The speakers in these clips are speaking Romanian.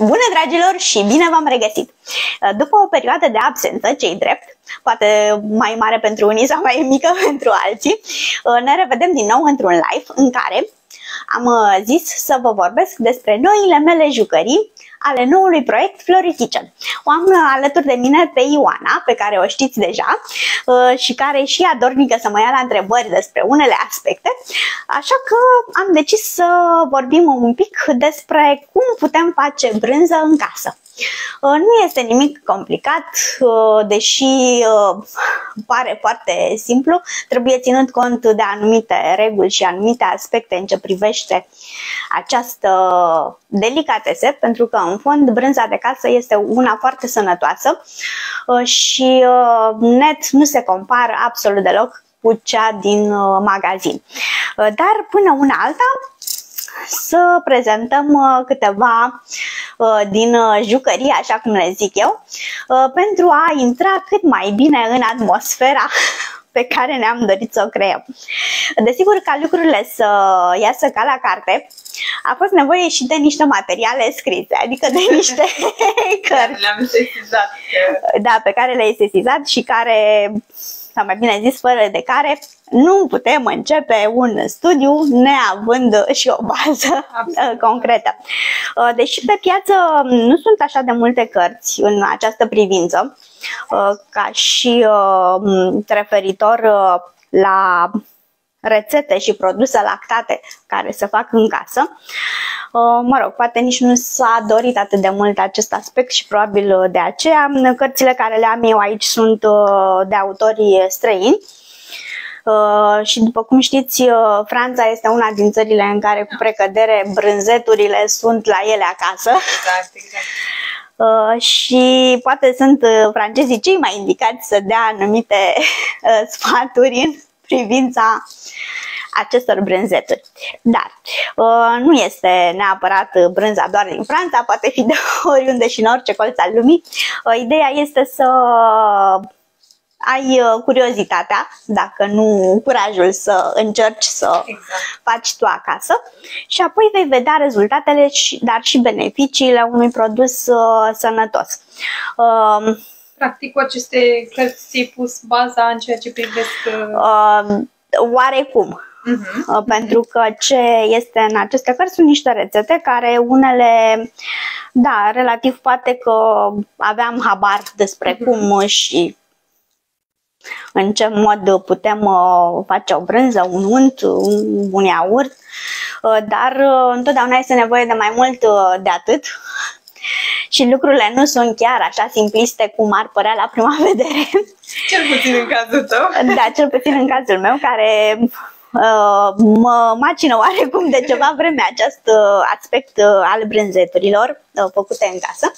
Bună dragilor și bine v-am regăsit! După o perioadă de absență, cei drept, poate mai mare pentru unii sau mai mică pentru alții, ne revedem din nou într-un live în care am zis să vă vorbesc despre noile mele jucării ale noului proiect Flori Kitchen. O am alături de mine pe Ioana, pe care o știți deja uh, și care e și adornică să mă ia la întrebări despre unele aspecte, așa că am decis să vorbim un pic despre cum putem face brânză în casă. Uh, nu este nimic complicat, uh, deși uh, pare foarte simplu, trebuie ținut cont de anumite reguli și anumite aspecte în ce privește această delicatese, pentru că în fond brânza de casă este una foarte sănătoasă și net nu se compară absolut deloc cu cea din magazin. Dar până una alta, să prezentăm uh, câteva uh, din uh, jucării, așa cum le zic eu, pentru a intra cât mai bine în atmosfera pe care ne-am dorit să o creăm. Desigur, ca lucrurile să iasă ca la carte, a fost nevoie și de niște materiale scrise, adică de niște cărți. Le-am sesizat. Da, pe care le-ai sesizat și care sau mai bine zis, fără de care nu putem începe un studiu neavând și o bază Absolut. concretă. Uh, deși pe piață nu sunt așa de multe cărți în această privință, uh, ca și uh, referitor la rețete și produse lactate care se fac în casă. Mă rog, poate nici nu s-a dorit atât de mult acest aspect și probabil de aceea. Cărțile care le am eu aici sunt de autorii străini. Uh, și după cum știți, uh, Franța este una din țările în care cu precădere brânzeturile sunt la ele acasă. Exact, exact. Uh, și poate sunt francezii cei mai indicați să dea anumite sfaturi în privința acestor brânzeturi. Dar uh, nu este neapărat brânza doar din Franța, poate fi de oriunde și în orice colț al lumii. Uh, ideea este să ai uh, curiozitatea, dacă nu curajul să încerci să exact. faci tu acasă și apoi vei vedea rezultatele, dar și beneficiile unui produs uh, sănătos. Uh, Practic, cu aceste cărți ți-ai pus baza în ceea ce privesc... Uh, oarecum. Uh-huh. Pentru că ce este în aceste cărți sunt niște rețete care unele, da, relativ poate că aveam habar despre uh-huh. cum și în ce mod putem uh, face o brânză, un unt, un iaurt, uh, dar uh, întotdeauna este nevoie de mai mult de atât și lucrurile nu sunt chiar așa simpliste cum ar părea la prima vedere. Cel puțin în cazul tău. Da, cel puțin în cazul meu, care mă macină oarecum de ceva vreme acest aspect al brânzeturilor făcute în casă.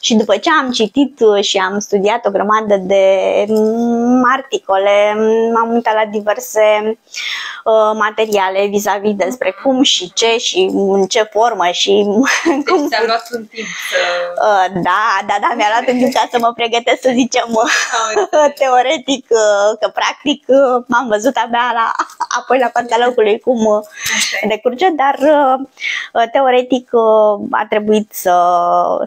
Și după ce am citit uh, și am studiat o grămadă de mm, articole, m-am uitat la diverse uh, materiale vis-a-vis -vis despre cum și ce și în ce formă și deci cum... ți-a luat un timp să... Uh, da, da, da, mi-a luat un timp ca să mă pregătesc, să zicem, teoretic, că practic m-am văzut abia la, apoi la partea locului cum okay. decurge, dar teoretic a trebuit să,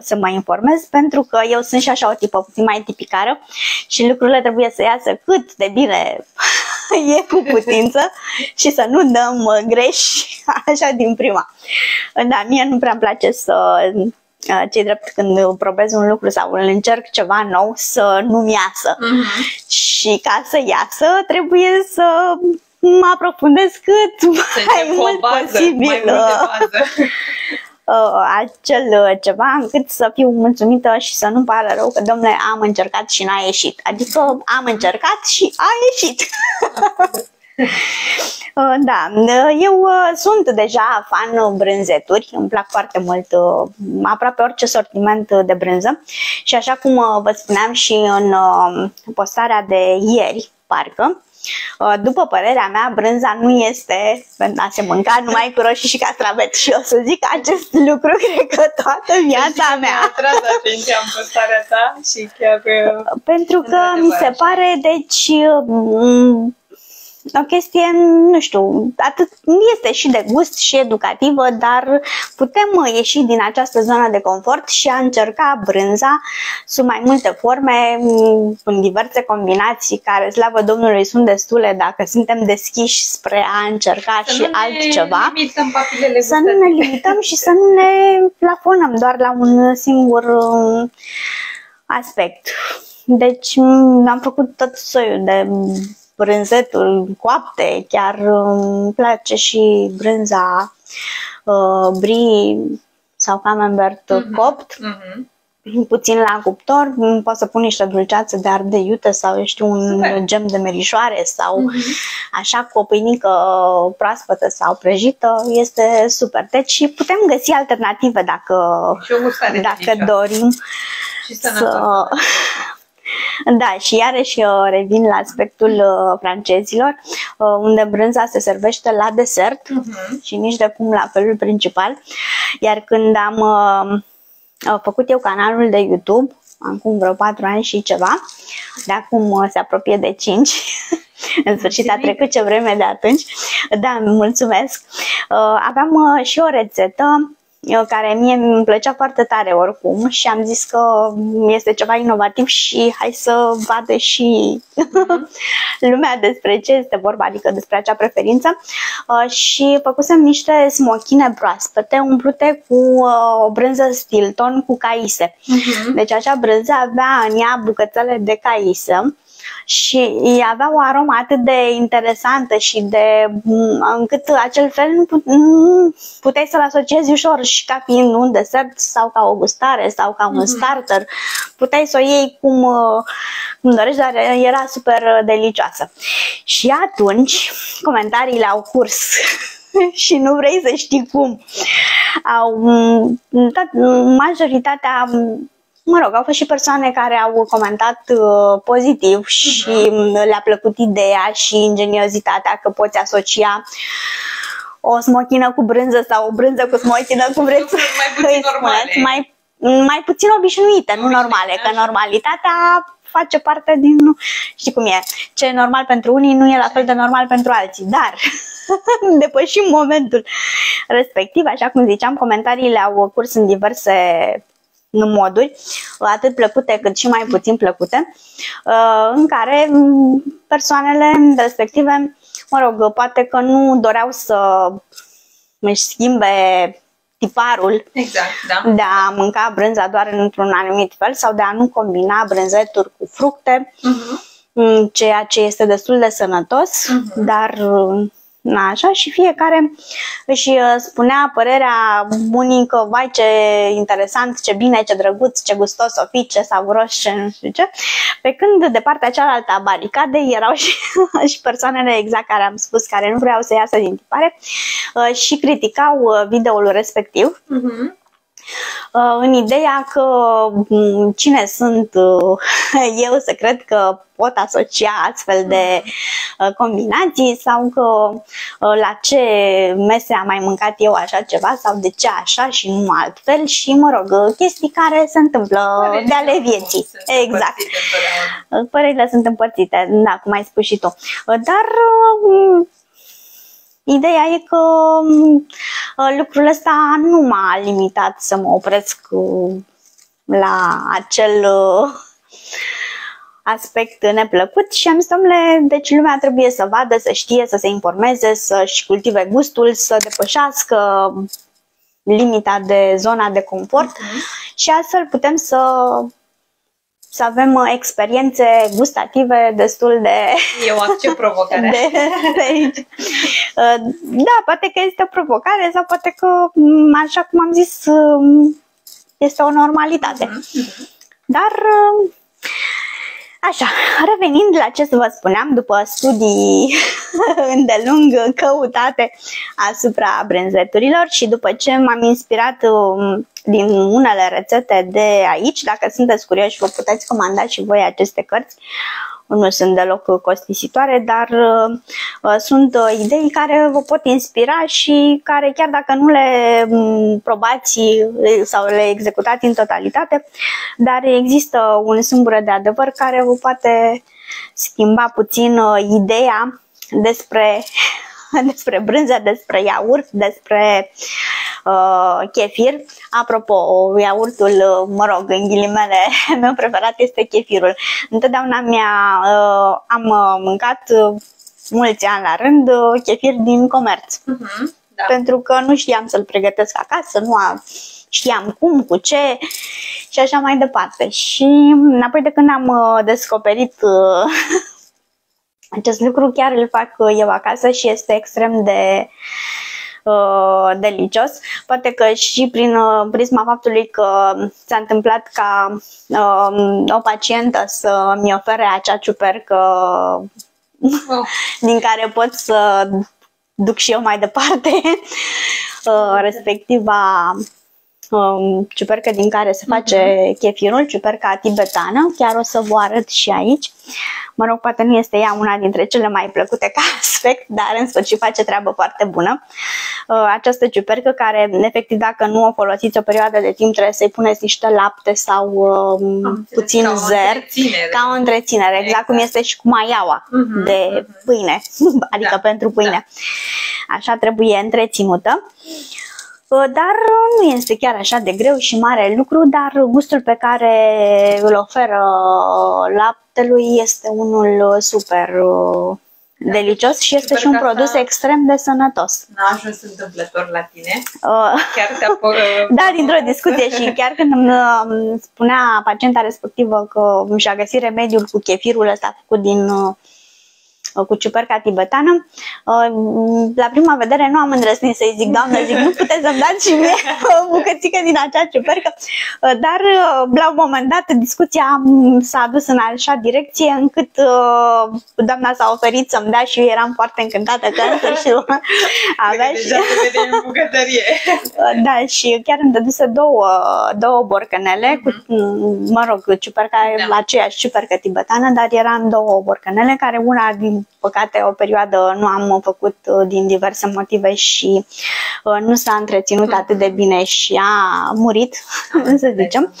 să mă informez pentru că eu sunt și așa o tipă puțin mai tipicară și lucrurile trebuie să iasă cât de bine e cu putință și să nu dăm greș așa din prima. Da, mie nu prea place să ce drept când probez un lucru sau îl încerc ceva nou să nu-mi iasă. Uh-huh. Și ca să iasă trebuie să mă aprofundez cât să mai mult bază, posibil. Mai bază. Uh, acel uh, ceva încât să fiu mulțumită și să nu pară rău că, domnule, am încercat și n-a ieșit. Adică am încercat și a ieșit. Uh, da, eu uh, sunt deja fan brânzeturi, îmi plac foarte mult aproape orice sortiment de brânză și așa cum vă spuneam și în postarea de ieri, parcă, Uh, după părerea mea, brânza nu este pentru a se mânca numai cu roșii și castraveți și o să zic acest lucru, cred că toată viața deci, mea. Mi-a atras atenția în postarea ta și chiar... Uh, pentru că mi se pare, deci, o chestie, nu știu, atât este și de gust și educativă, dar putem ieși din această zonă de confort și a încerca brânza sub mai multe forme, în diverse combinații care, slavă Domnului, sunt destule dacă suntem deschiși spre a încerca Să și nu ne altceva. limităm papilele Să nu ne limităm și să nu ne plafonăm doar la un singur um, aspect. Deci m, am făcut tot soiul de brânzeturi coapte, chiar um, îmi place și brânza uh, brie sau camembert Mhm. copt, Mhm. puțin la cuptor, m, pot să pun niște dulceață de ardei iute sau, eu știu, un Super. gem de merișoare sau Mhm. așa cu o pâinică proaspătă sau prăjită, este super. Deci putem găsi alternative dacă, Și o gustare dacă delicioasă. dorim Și să... sănătoasă. Da, și iarăși uh, revin la aspectul uh, francezilor, uh, unde brânza se servește la desert Mhm. și nici de cum la felul principal. Iar când am uh, uh, făcut eu canalul de YouTube, acum vreo 4 ani și ceva, de acum uh, se apropie de 5, în sfârșit a Mulțumim. trecut ce vreme de atunci, da, mulțumesc, uh, aveam uh, și o rețetă uh, care mie îmi plăcea foarte tare oricum și am zis că este ceva inovativ și hai să vadă și lumea despre ce este vorba, adică despre acea preferință uh, și făcusem niște smochine proaspete umplute cu uh, o brânză Stilton cu caise. Mhm. Deci acea brânză avea în ea bucățele de caisă și avea o aromă atât de interesantă și de încât acel fel nu put- nu puteai să-l asociezi ușor și ca fiind un desert sau ca o gustare sau ca un Mhm. starter. Puteai să o iei cum, uh, cum dorești, dar era super uh, delicioasă. Și atunci comentariile au curs și nu vrei să știi cum. Au, m, tot, majoritatea m, Mă rog, au fost și persoane care au comentat uh, pozitiv și uh le-a plăcut ideea și ingeniozitatea că poți asocia o smochină cu brânză sau o brânză cu smochină, cum vreți Lucruri mai puțin îți normale. spuneți, mai, mai puțin obișnuite, nu Obișnuite, normale, că așa. normalitatea face parte din, știi cum e, ce e normal pentru unii nu e la fel de normal pentru alții, dar depășim momentul respectiv, așa cum ziceam, comentariile au curs în diverse moduri, atât plăcute cât și mai puțin plăcute, uh, în care m, persoanele respective, mă rog, poate că nu doreau să își schimbe tiparul Exact, da. de a mânca brânza doar într-un anumit fel sau de a nu combina brânzeturi cu fructe, Mhm. m, ceea ce este destul de sănătos, Mhm. dar na, așa și fiecare își uh, spunea părerea unii că vai ce interesant, ce bine, ce drăguț, ce gustos o fi, ce savuros, ce nu știu ce. Pe când de partea cealaltă a baricadei erau și, și persoanele exact care am spus, care nu vreau să iasă din tipare uh, și criticau uh, videoul respectiv Mhm. uh, în ideea că m, cine sunt uh, eu să cred că pot asocia astfel de uh, combinații sau că uh, la ce mese am mai mâncat eu așa ceva sau de ce așa și nu altfel și mă rog, uh, chestii care se întâmplă Părerile de ale au vieții. sunt Exact. împărțite întotdeauna. Uh, Părerile sunt împărțite, da, cum ai spus și tu. Uh, Dar uh, ideea e că uh, lucrul ăsta nu m-a limitat să mă opresc uh, la acel uh, aspect neplăcut și am zis, domnule, deci lumea trebuie să vadă, să știe, să se informeze, să-și cultive gustul, să depășească limita de zona de confort Mhm. și astfel putem să să avem uh, experiențe gustative destul de, Eu accept provocarea. de, de aici. Uh, Da, poate că este o provocare sau poate că, m, așa cum am zis, um, este o normalitate. Mhm. Dar, uh, așa, revenind la ce să vă spuneam, după studii îndelung căutate asupra brânzeturilor și după ce m-am inspirat um, din unele rețete de aici, dacă sunteți curioși, vă puteți comanda și voi aceste cărți. Nu sunt deloc costisitoare, dar uh, sunt uh, idei care vă pot inspira și care, chiar dacă nu le m, probați uh, sau le executați în totalitate, dar există un sâmbură de adevăr care vă poate schimba puțin uh, ideea despre, despre brânză, despre iaurt, despre uh, chefir. Apropo, iaurtul, uh, mă rog, în ghilimele meu preferat este chefirul. Întotdeauna mi-a, uh, am uh, mâncat uh, mulți ani la rând uh, chefir din comerț. Uh-huh. Da. Pentru că nu știam să-l pregătesc acasă, nu am, știam cum, cu ce și așa mai departe. Și apoi de când am uh, descoperit uh, acest lucru, chiar îl fac uh, eu acasă și este extrem de uh, delicios. Poate că și prin uh, prisma faptului că s-a întâmplat ca uh, o pacientă să mi ofere acea ciupercă Oh. din care pot să duc și eu mai departe uh, respectiva um, ciupercă din care se face chefirul, ciuperca tibetană, chiar o să vă arăt și aici. Mă rog, poate nu este ea una dintre cele mai plăcute ca aspect, dar în sfârșit face treabă foarte bună. Uh, Această ciupercă care, efectiv, dacă nu o folosiți o perioadă de timp, trebuie să-i puneți niște lapte sau um, Am înțeles, puțin ca o zer, întreținere. ca o întreținere, exact, Exact. cum este și cu maiaua Mhm, de mhm. pâine, adică Da, pentru pâine. Așa trebuie întreținută. Uh, Dar nu este chiar așa de greu și mare lucru, dar gustul pe care îl oferă laptelui este unul super uh, delicios și este și un Ciuperca produs asta- extrem de sănătos. N-a ajuns întâmplător la tine. Uh, Chiar te-a po- Da, dintr-o discuție și chiar când îmi îmi spunea pacienta respectivă că și-a găsit remediul cu chefirul ăsta făcut din uh, cu ciuperca tibetană, uh, la prima vedere nu am îndrăznit să-i zic, doamnă, zic, nu puteți să-mi dați și mie o bucățică din acea ciupercă, Uh, dar uh, la un moment dat discuția mm, s-a dus în așa direcție încât uh, doamna s-a oferit să-mi dea și eu eram foarte încântată că în sfârșit avea și... Deja se vede în bucătărie. Da, și chiar îmi dăduse două, două borcanele, cu, m, mă rog, ciuperca, Da. da. aceeași ciupercă tibetană, dar eram două borcanele, care una, din păcate, o perioadă nu am făcut uh, din diverse motive și uh, nu s-a întreținut atât de bine și a murit, să zicem.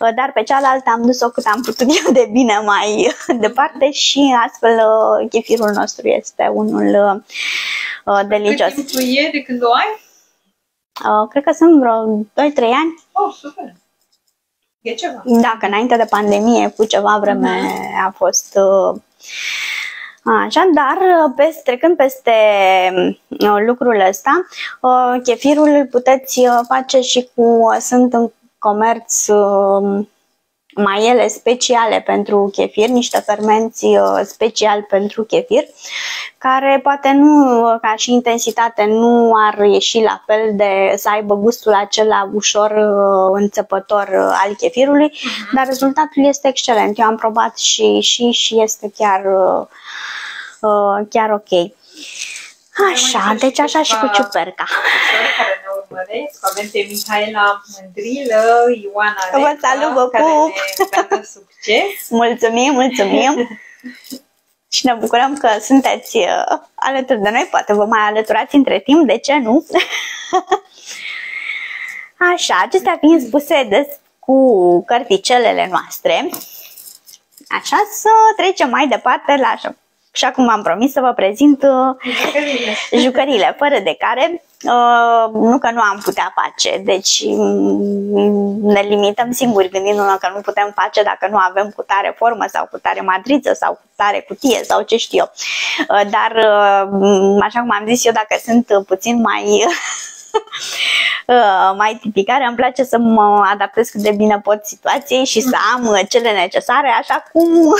Uh, Dar pe cealaltă am dus-o cât am putut eu de bine mai departe și astfel uh, chefirul nostru este unul uh, uh, delicios. Cât timp e de când o ai? Uh, cred că sunt vreo 2-3 ani. Oh, super. E ceva. Dacă înainte de pandemie, cu ceva vreme a fost uh, așa, dar uh, peste, trecând peste uh, lucrul ăsta, uh, chefirul îl puteți uh, face și cu, uh, sunt în comerț uh, maiele speciale pentru chefir, niște fermenți uh, special pentru chefir, care poate nu, ca și intensitate, nu ar ieși la fel de să aibă gustul acela ușor uh, înțepător uh, al chefirului, dar rezultatul este excelent. Eu am probat și, și, și este chiar, uh, uh, chiar ok. Așa, Mai deci sunt așa și cu câteva ciuperca. profesori care ne urmăresc. Avem pe Mihaela Mândrilă, Ioana Vă Reca, salut, vă care pup! ne urmează succes. Mulțumim, mulțumim! și ne bucurăm că sunteți uh, alături de noi, poate vă mai alăturați între timp, de ce nu? Așa, acestea fiind spuse des cu cărticelele noastre, așa să trecem mai departe la așa, așa cum am promis să vă prezint uh, Jucările. jucăriile, fără de care uh, nu că nu am putea face. Deci mm, ne limităm singuri gândindu-ne că nu putem face dacă nu avem cu tare formă sau cu tare matriță sau cu tare cutie sau ce știu eu. Uh, dar, uh, așa cum am zis eu, dacă sunt puțin mai uh, mai tipicare, îmi place să mă adaptez cât de bine pot situației și să am uh, cele necesare așa cum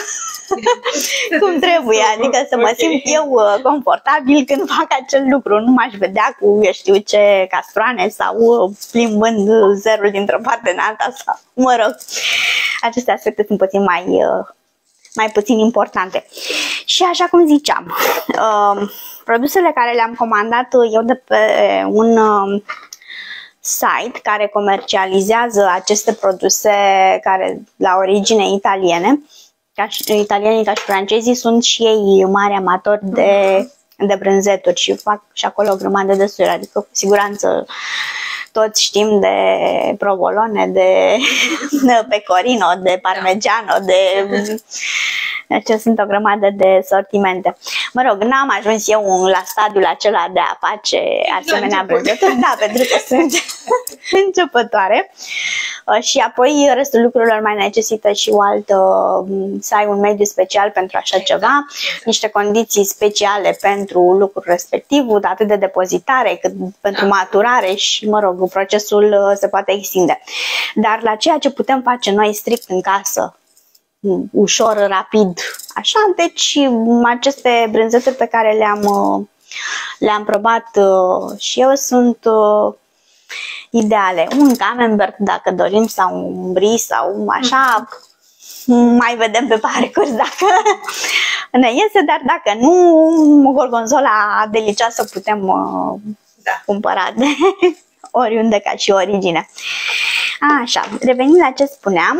cum trebuie, adică să mă Ok. simt eu uh, confortabil când fac acel lucru. Nu m-aș vedea cu, eu știu ce, castroane sau uh, plimbând uh, zerul dintr-o parte în alta sau, mă rog, aceste aspecte sunt puțin mai, uh, mai puțin importante. Și așa cum ziceam, uh, produsele care le-am comandat eu de pe un uh, site care comercializează aceste produse care la origine italiene, ca și, italienii ca și francezii sunt și ei mari amatori de, de brânzeturi și fac și acolo o grămadă de suri, adică cu siguranță toți știm de provolone, de, de pecorino, de parmigiano, de Deci sunt o grămadă de sortimente. Mă rog, n-am ajuns eu la stadiul acela de a face asemenea brânzeturi, da, pentru că sunt începătoare. Uh, și apoi restul lucrurilor mai necesită și o altă, um, să ai un mediu special pentru așa exact. ceva, niște condiții speciale pentru lucrul respectiv, atât de depozitare cât pentru da. maturare și, mă rog, procesul uh, se poate extinde. Dar la ceea ce putem face noi strict în casă, ușor, rapid. Așa, deci aceste brânzeturi pe care le-am le-am probat uh, și eu sunt uh, ideale. Un camembert dacă dorim sau un brie sau așa, mai vedem pe parcurs dacă ne iese, dar dacă nu, gorgonzola delicioasă putem uh, da. cumpăra de oriunde ca și origine. Așa, revenind la ce spuneam,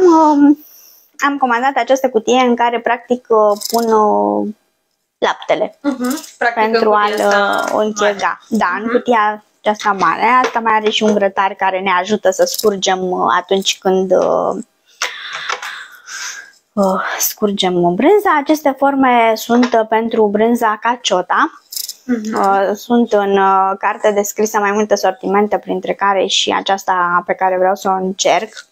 am comandat această cutie în care practic uh, pun uh, laptele uh-huh. Practic pentru a-l uh, închega. Da, uh-huh. în mhm. cutia aceasta mare. Asta mai are și un grătar care ne ajută să scurgem atunci când uh, scurgem brânza. Aceste forme sunt pentru brânza caciota. Uh-huh. Sunt în carte descrisă mai multe sortimente, printre care și aceasta pe care vreau să o încerc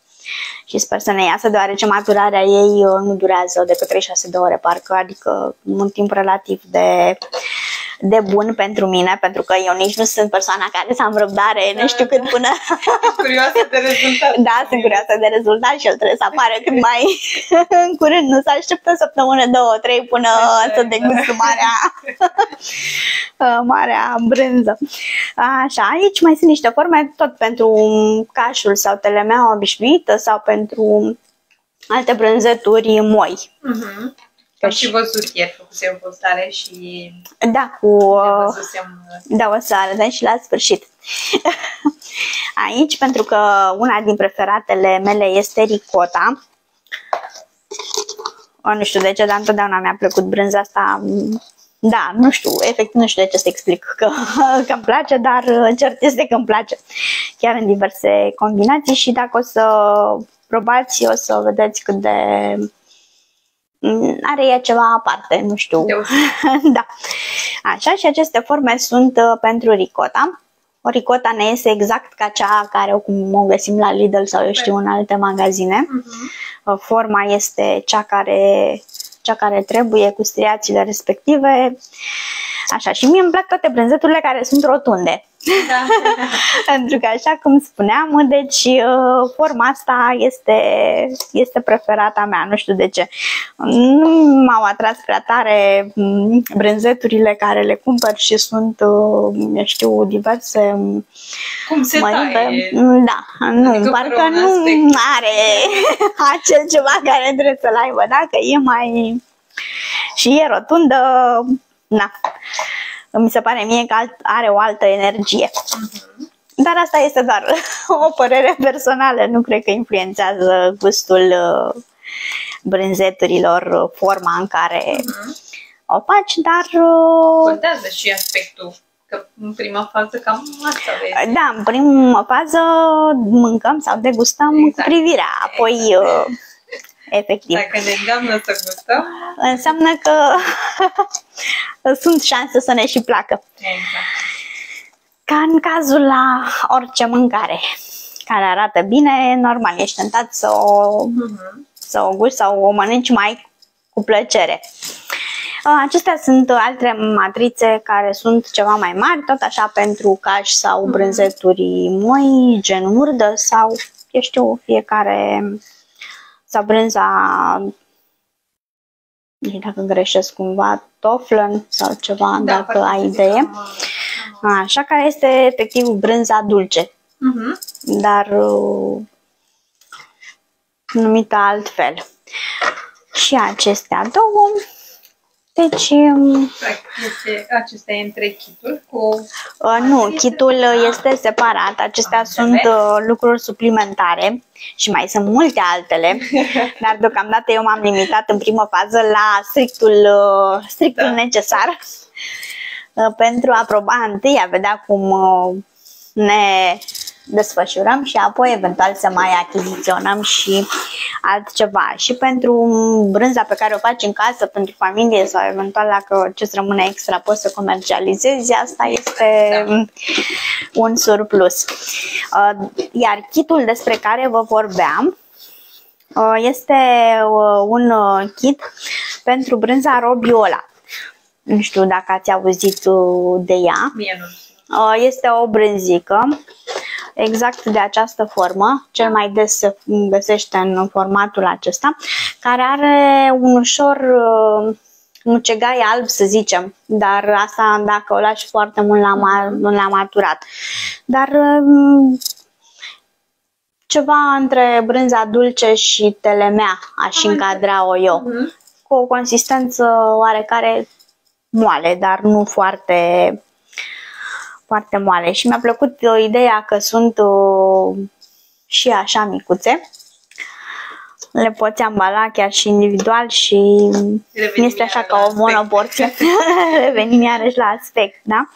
și sper să ne iasă, deoarece maturarea ei uh, nu durează decât 36 de ore, parcă, adică un timp relativ de de bun pentru mine, pentru că eu nici nu sunt persoana care să am răbdare, da, nu știu cât până... curioasă de rezultat. Da, sunt curioasă de rezultat și el trebuie să apară cât mai în curând, nu să așteptă săptămână, două, trei până Așa, să degust marea, marea brânză. Așa, aici mai sunt niște forme tot pentru cașul sau telemea obișnuită sau pentru alte brânzeturi moi. Uh-huh. Am și văzut ieri, făcusem postare și... Da, cu... Văzusem... Da, o să arătăm și la sfârșit. Aici, pentru că una din preferatele mele este ricota. O, nu știu de ce, dar întotdeauna mi-a plăcut brânza asta. Da, nu știu, efect nu știu de ce să explic că, că îmi place, dar cert este că îmi place. Chiar în diverse combinații și dacă o să probați, o să vedeți cât de Mm, are ea ceva aparte, nu știu. da. Așa, și aceste forme sunt uh, pentru ricota. O ricota ne este exact ca cea care o, o găsim la Lidl sau eu știu în alte magazine. Uh-huh. Forma este cea care, cea care trebuie cu striațiile respective. Așa, și mie îmi plac toate brânzeturile care sunt rotunde. Da. Pentru că, așa cum spuneam, deci uh, forma asta este, este preferata mea, nu știu de ce. Nu m-au atras prea tare mm, brânzeturile care le cumpăr și sunt, uh, eu știu, diverse cum se mărime. taie? Da, nu, adică parcă nu aspect. are acel ceva care trebuie să-l aibă. Dacă e mai și e rotundă, na, mi se pare mie că are o altă energie. Uh-huh. Dar asta este doar o părere personală, nu cred că influențează gustul uh, brânzeturilor, uh, forma în care uh-huh. o faci, dar... Uh, Contează și aspectul că în prima fază cam asta vezi. Da, în prima fază mâncăm sau degustăm exact. cu privirea, apoi exact efectiv. Dacă ne îndeamnă să gustăm, înseamnă că sunt șanse să ne și placă. Exact. Ca în cazul la orice mâncare care arată bine, normal, ești tentat să o, uh-huh. să o gusti sau o mănânci mai cu plăcere. Acestea sunt alte matrițe care sunt ceva mai mari, tot așa pentru cași sau mhm. brânzeturi moi, gen urdă sau, eu știu, fiecare sau brânza, dacă greșesc cumva, toflăn sau ceva, da, dacă ai idee. Așa, care este efectiv brânza dulce. Uh-huh. Dar uh, numită altfel. Și acestea două deci... Um, este, acesta e între kitul cu... Uh, nu, kitul este separat. Acestea sunt uh, lucruri suplimentare și mai sunt multe altele, dar deocamdată eu m-am limitat în primă fază la strictul, uh, strictul da. necesar uh, pentru a proba întâi, a vedea cum uh, ne desfășurăm și apoi eventual să mai achiziționăm și altceva. Și pentru brânza pe care o faci în casă, pentru familie sau eventual dacă ce-ți rămâne extra poți să comercializezi, asta este da. un surplus. Uh, iar kitul despre care vă vorbeam uh, este uh, un kit pentru brânza robiola. Nu știu dacă ați auzit de ea. Mie nu. Este o brânzică exact de această formă, cel mai des se găsește în formatul acesta, care are un ușor mucegai alb, să zicem, dar asta dacă o lași foarte mult la, la maturat. Dar ceva între brânza dulce și telemea aș încadra-o eu. Mhm. Cu o consistență oarecare moale, dar nu foarte foarte moale și mi-a plăcut uh, ideea că sunt uh, și așa micuțe. Le poți ambala chiar și individual și Revenim este așa ca o monoporție. Revenim iarăși la aspect, da?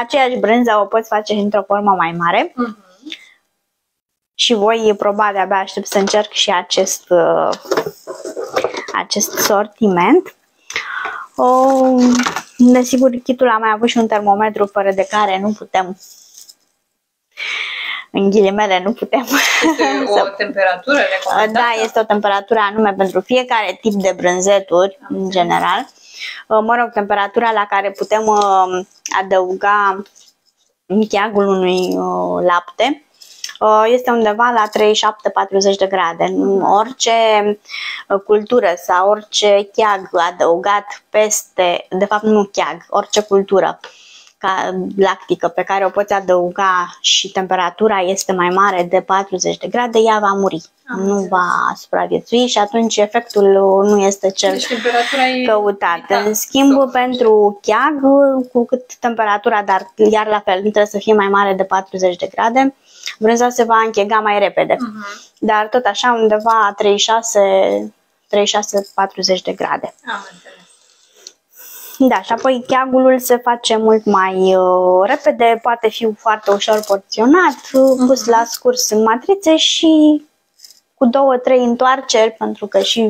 Aceeași brânză o poți face într-o formă mai mare. Uh-huh. Și voi probabil de-abia aștept să încerc și acest, uh, acest sortiment. Oh, desigur, kitul a mai avut și un termometru fără de care nu putem în ghilimele nu putem Este o să... temperatură recomandată? Da, este o temperatură anume pentru fiecare tip de brânzeturi Am în general. Uh, mă rog, temperatura la care putem uh, adăuga cheagul unui uh, lapte Uh, este undeva la 37-40 de grade. Orice uh, cultură sau orice cheag adăugat peste, de fapt nu cheag, orice cultură ca lactică pe care o poți adăuga și temperatura este mai mare de 40 de grade, ea va muri. Am nu înțeles. va supraviețui și atunci efectul nu este cel deci căutat. În schimb, pentru cheag, cu cât temperatura, dar iar la fel, trebuie să fie mai mare de 40 de grade, brânza se va închega mai repede. Uh-huh. Dar tot așa undeva 36 36-40 de grade. Am înțeles. Da, și apoi cheagulul se face mult mai uh, repede, poate fi foarte ușor porționat, uh-huh. pus la scurs în matrițe și cu două, trei întoarceri, pentru că și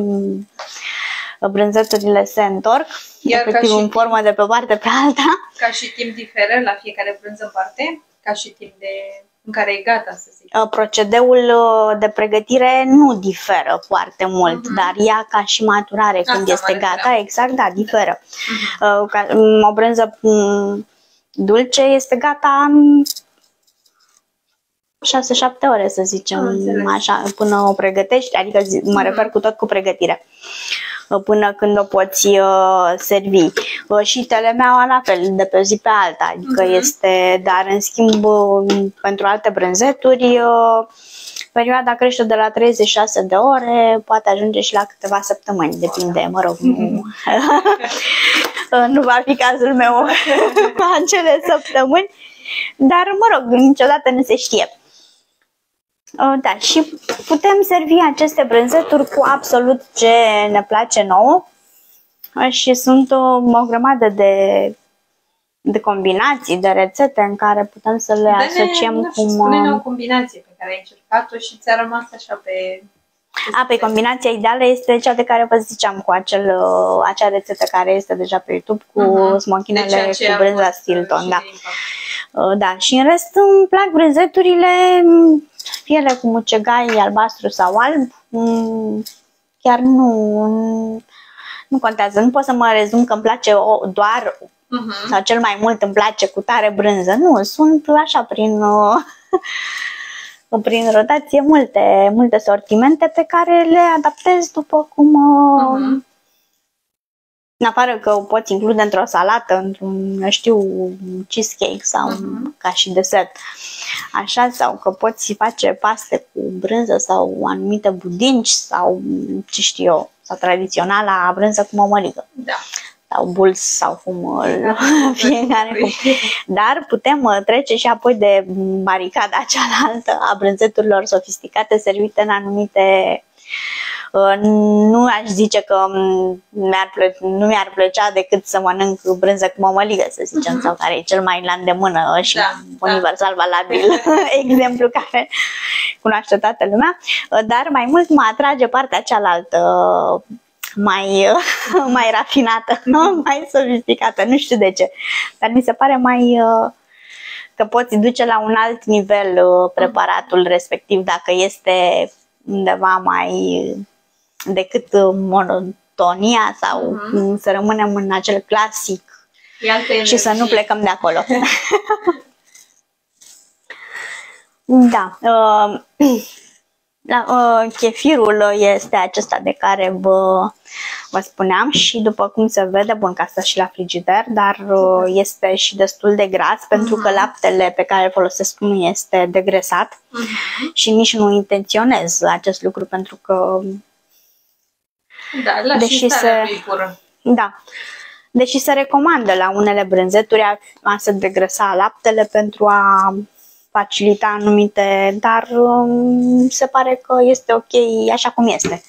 uh, brânzeturile se întorc, Iar efectiv în formă de pe parte pe alta. Ca și timp diferă la fiecare brânză în parte? Ca și timp de în care e gata, să zic. Uh, procedeul uh, de pregătire nu diferă foarte mult, uh-huh. dar ea ca și maturare Asta când este gata, exact, da, diferă. Uh-huh. O brânză mm, dulce este gata în 6-7 ore, să zicem, așa, până o pregătești, adică mă refer cu tot cu pregătire. Uh, până când o poți uh, servi. Uh, și telemeaua la fel, de pe o zi pe alta, adică uh-huh. este, dar în schimb pentru alte brânzeturi perioada crește de la 36 de ore, poate ajunge și la câteva săptămâni, depinde, mă rog, nu, nu va fi cazul meu acele săptămâni, dar mă rog, niciodată nu se știe. Uh, da, și putem servi aceste brânzeturi cu absolut ce ne place nouă uh, și sunt o, o grămadă de, de combinații, de rețete în care putem să le Dă-ne, asociem nu cum... Spune-ne o combinație pe care ai încercat-o și ți-a rămas așa pe... A, pe combinația ideală este cea de care vă ziceam cu acel, uh, acea rețetă care este deja pe YouTube cu uh-huh. smochinele deci, cu brânza Stilton, da. Da, și în rest îmi plac brânzeturile fie ele cu mucegai albastru sau alb, mm, chiar nu, nu contează. Nu pot să mă rezum că îmi place o, doar uh-huh. sau cel mai mult îmi place cu tare brânză. Nu, sunt așa prin, prin rotație multe, multe sortimente pe care le adaptez după cum uh-huh. În afară că o poți include într-o salată, într-un, știu, cheesecake sau uh-huh. ca și desert. Așa, sau că poți face paste cu brânză sau anumite budinci sau ce știu eu, sau tradiționala brânză cu mămăligă. Da. Sau bulls sau fumul, da, fiecare cum. Dar putem uh, trece și apoi de baricada cealaltă a brânzeturilor sofisticate servite în anumite Uh, nu aș zice că mm, mi-ar plă- nu mi-ar plăcea decât să mănânc brânză cu mămăligă, să zicem, sau care e cel mai la îndemână și Da, da. universal valabil exemplu care cunoaște toată lumea, Uh, dar mai mult mă atrage partea cealaltă mai, mai rafinată, mai sofisticată, nu știu de ce, dar mi se pare mai uh, că poți duce la un alt nivel uh, preparatul respectiv dacă este undeva mai decât uh, monotonia sau Mhm. să rămânem în acel clasic E altă și să nu energie. plecăm de acolo. da. Uh, la, uh, chefirul este acesta de care vă, vă spuneam și după cum se vede, bun că asta și la frigider, dar uh, este și destul de gras pentru că Mhm. laptele pe care îl folosesc nu este degresat Mhm. și nici nu intenționez acest lucru pentru că Da, la Deși și starea se- lui pură. Da. Deși se recomandă la unele brânzeturi a, a se degresa laptele pentru a facilita anumite, dar um, se pare că este ok așa cum este.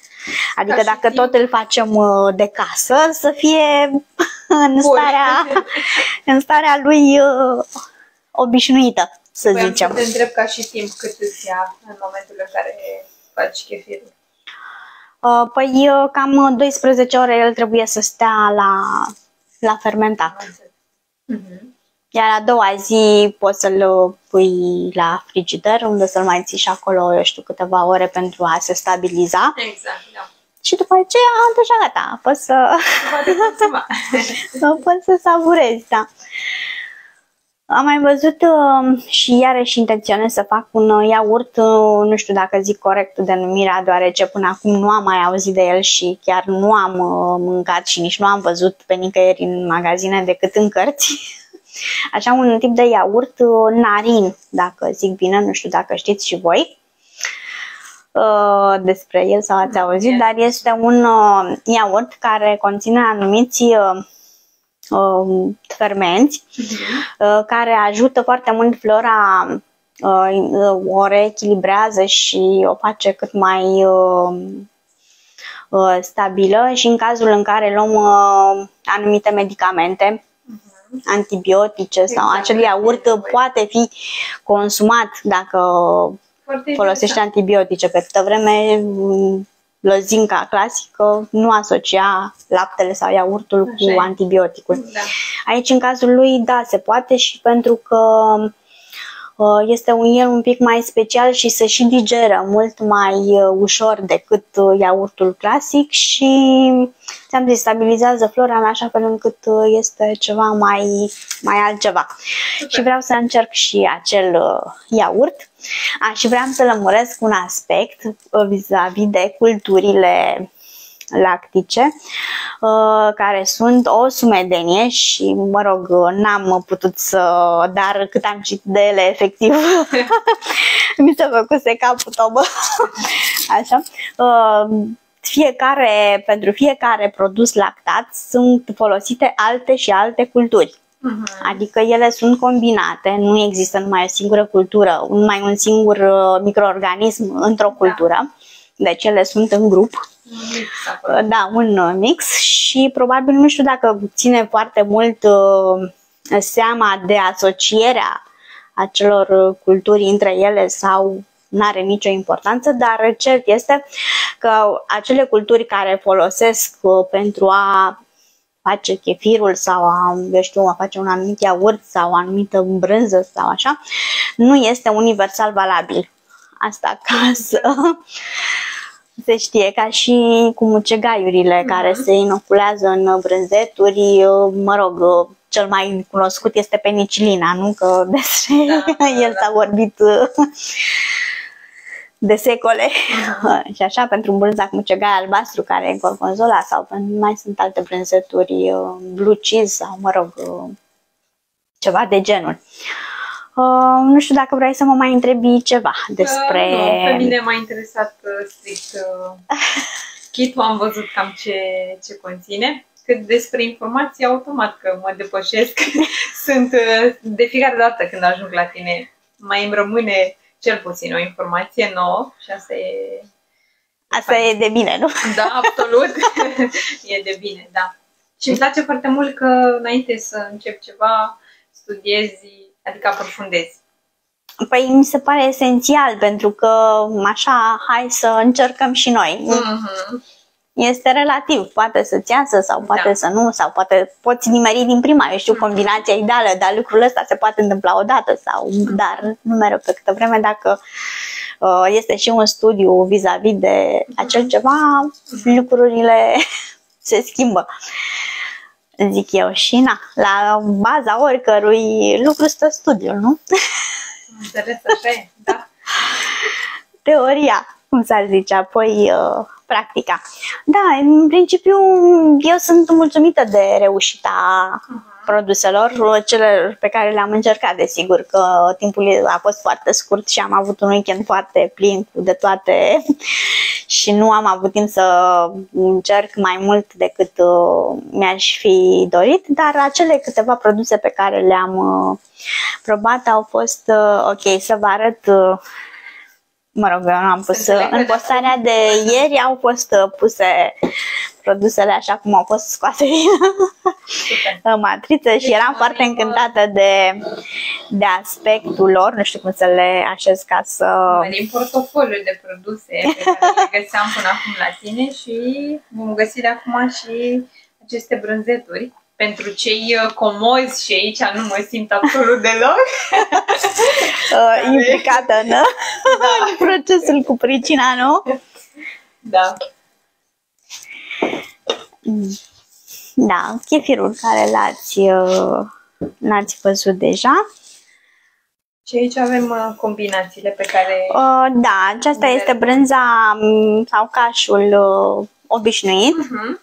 Adică Ca și dacă timp. tot îl facem uh, de casă, să fie în Bun. starea, în starea lui uh, obișnuită, să Voiam zicem. să te întreb ca și timp cât îți ia în momentul în care faci chefirul. Uh, Păi uh, cam 12 ore el trebuie să stea la, la fermentat. Am înțeles. Mhm. Iar a doua zi poți să-l pui la frigider, unde să-l mai ții și acolo, eu știu, câteva ore pentru a se stabiliza. Exact, da. Și după aceea, deja gata, poți să, Poate consuma. poți să savurezi, da. Am mai văzut uh, și iarăși intenționez să fac un uh, iaurt, uh, nu știu dacă zic corect denumirea, deoarece până acum nu am mai auzit de el și chiar nu am uh, mâncat și nici nu am văzut pe nicăieri în magazine decât în cărți. Așa un tip de iaurt uh, narin, dacă zic bine, nu știu dacă știți și voi uh, despre el sau ați auzit, Yes. dar este un uh, iaurt care conține anumiți uh, uh, fermenți uh, care ajută foarte mult flora, uh, o reechilibrează și o face cât mai uh, uh, stabilă și în cazul în care luăm uh, anumite medicamente antibiotice sau Exact, acel iaurt nevoie. poate fi consumat dacă Foarte folosește interesant. antibiotice. Pe câtă vreme m, lozinca clasică nu asocia laptele sau iaurtul Așa cu e. antibioticul. Da. Aici, în cazul lui, da, se poate și pentru că uh, este un el un pic mai special și se și digeră mult mai uh, ușor decât uh, iaurtul clasic și ți-am zis, stabilizează flora în așa fel încât uh, este ceva mai, mai altceva. Și vreau să încerc și acel uh, iaurt. A, și vreau să lămuresc un aspect uh, vis-a-vis de culturile lactice, uh, care sunt o sumedenie și, mă rog, uh, n-am putut să, dar cât am citit de ele, efectiv, mi se făcuse capul tobă. Așa. Uh, Fiecare, pentru fiecare produs lactat sunt folosite alte și alte culturi. Mhm. Adică ele sunt combinate, nu există numai o singură cultură, numai un singur uh, microorganism într-o cultură. Deci ele sunt în grup, Mix acolo. da, un uh, mix și probabil nu știu dacă ține foarte mult uh, seama de asocierea acelor uh, culturi între ele sau nu are nicio importanță, dar cert este că acele culturi care folosesc uh, pentru a face chefirul sau a, eu știu, a face un anumit iaurt sau o anumită brânză sau așa, nu este universal valabil. Asta ca să se știe, ca și cu mucegaiurile care se inoculează în brânzeturi, mă rog, cel mai cunoscut este penicilina, nu? Că despre Da, el da, s-a vorbit de secole și așa pentru brânza cu mucegai albastru care e gorgonzola sau pentru mai sunt alte brânzeturi uh, blue cheese sau mă rog uh, ceva de genul. Uh, nu știu dacă vrei să mă mai întrebi ceva despre... Uh, nu, pe mine m-a interesat uh, strict uh, kit am văzut cam ce, ce conține. Cât despre informații, automat că mă depășesc. Sunt uh, de fiecare dată când ajung la tine, mai îmi rămâne cel puțin o informație nouă și asta e Asta e de bine, nu? Da, absolut. e de bine, da. Și îmi place foarte mult că înainte să încep ceva, studiezi, adică aprofundezi. Păi mi se pare esențial pentru că așa, hai să încercăm și noi. Mm-hmm. Este relativ, poate să-ți iasă sau poate Da. să nu, sau poate poți nimeri din prima, eu știu, combinația ideală, dar lucrul ăsta se poate întâmpla odată sau, dar nu mereu pe câtă vreme dacă uh, este și un studiu vis-a-vis de acel ceva, lucrurile se schimbă zic eu. Și na, la baza oricărui lucru stă studiul, nu? Am Înțeles, așa e, da. Teoria, cum s-ar zice, apoi uh, practica. Da, în principiu eu sunt mulțumită de reușita produselor, cele pe care le-am încercat, desigur că timpul a fost foarte scurt și am avut un weekend foarte plin cu de toate și nu am avut timp să încerc mai mult decât uh, mi-aș fi dorit, dar acele câteva produse pe care le-am uh, probat au fost uh, ok. Să vă arăt uh, Mă rog, eu nu am pus. înțeleg În că postarea de ieri au fost uh, puse produsele așa cum au fost scoase din Super. matriță și Deci, eram mai foarte mă- încântată de, de aspectul lor. Nu știu cum să le așez ca să... Mai din portofoliul de produse pe care le găseam până acum la tine și vom găsi de acum și aceste brânzeturi. Pentru cei uh, comozi și aici nu mă simt absolut deloc. uh, implicată în, în procesul cu pricina, nu? Da. Da, chefirul care l-ați, uh, l-ați văzut deja. Și aici avem uh, combinațiile pe care... Uh, da, aceasta Unde- este brânza m, sau cașul uh, obișnuit Mhm.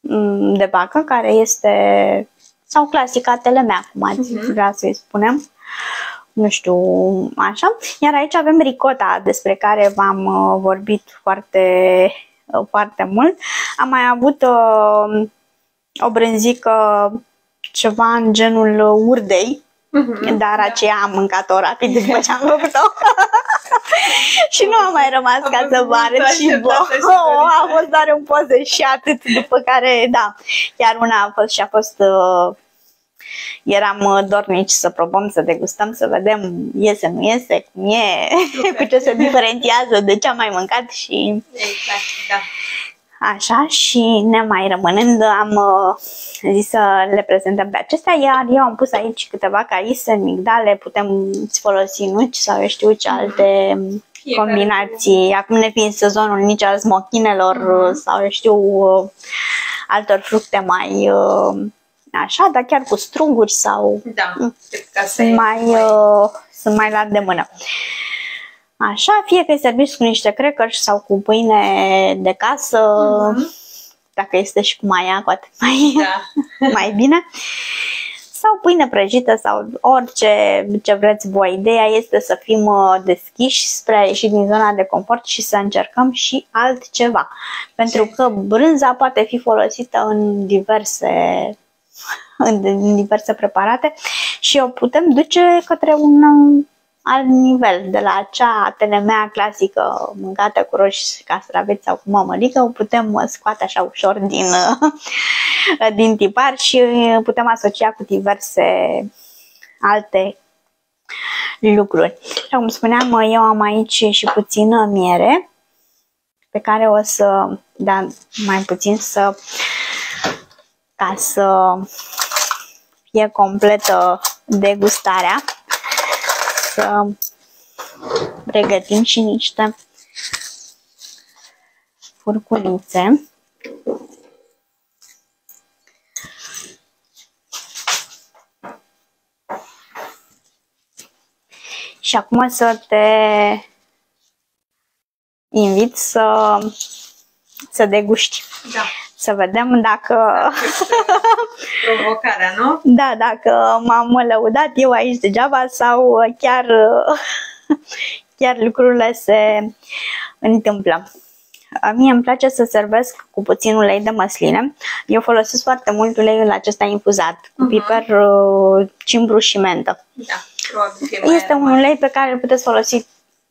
m, de vacă, care este sau clasica telemea, cum ați Mhm. vrea să-i spunem. Nu știu, așa. Iar aici avem ricota, despre care v-am uh, vorbit foarte, uh, foarte mult. Am mai avut uh, o brânzică ceva în genul urdei, Mhm. dar Da. aceea am mâncat-o rapid după ce am făcut-o. și nu am mai rămas A ca fost să vă arăt mult și vouă. așteptată și Oh, dorită. a fost doar în poze și atât, după care, da, chiar una a fost și a fost... Uh, eram uh, dornici să probăm, să degustăm, să vedem iese, nu iese, cum e, Super. cu ce se diferențiază, de ce am mai mâncat și Exact, da. Așa și ne mai rămânând am uh, zis să le prezentăm pe acestea, iar eu am pus aici câteva caise, migdale, putem folosi nuci sau eu știu ce alte Fiecare combinații. Acum ne fiind sezonul nici al smochinelor Mhm. sau eu știu uh, altor fructe mai uh, așa, dar chiar cu struguri sau Da, cred că asta sunt e mai, uh, sunt mai la îndemână. Așa, fie că e servit cu niște crackers sau cu pâine de casă, Mhm. dacă este și cu maia, cu atât mai, Da. mai bine. Sau pâine prăjită sau orice ce vreți voi. Ideea este să fim uh, deschiși spre a ieși din zona de confort și să încercăm și altceva. Pentru că brânza poate fi folosită în diverse în în diverse preparate și o putem duce către un um, alt nivel, de la acea telemea clasică mâncată cu roșii castraveți sau cu mămăligă, o putem uh, scoate așa ușor din, uh, din tipar și uh, putem asocia cu diverse alte lucruri. Și cum spuneam, uh, eu am aici și puțină miere pe care o să, da, mai puțin să ca să fie completă degustarea, să pregătim și niște furculițe. Și acum să te invit să, să deguști. Da. Să vedem dacă Provocarea, nu? Da, dacă m-am lăudat eu aici degeaba sau chiar, chiar lucrurile se întâmplă. Mie îmi place să servesc cu puțin ulei de măsline. Eu folosesc foarte mult uleiul acesta infuzat, cu Mhm. piper, uh, cimbru și mentă. Da, probabil că e mai Este un aromat. ulei pe care îl puteți folosi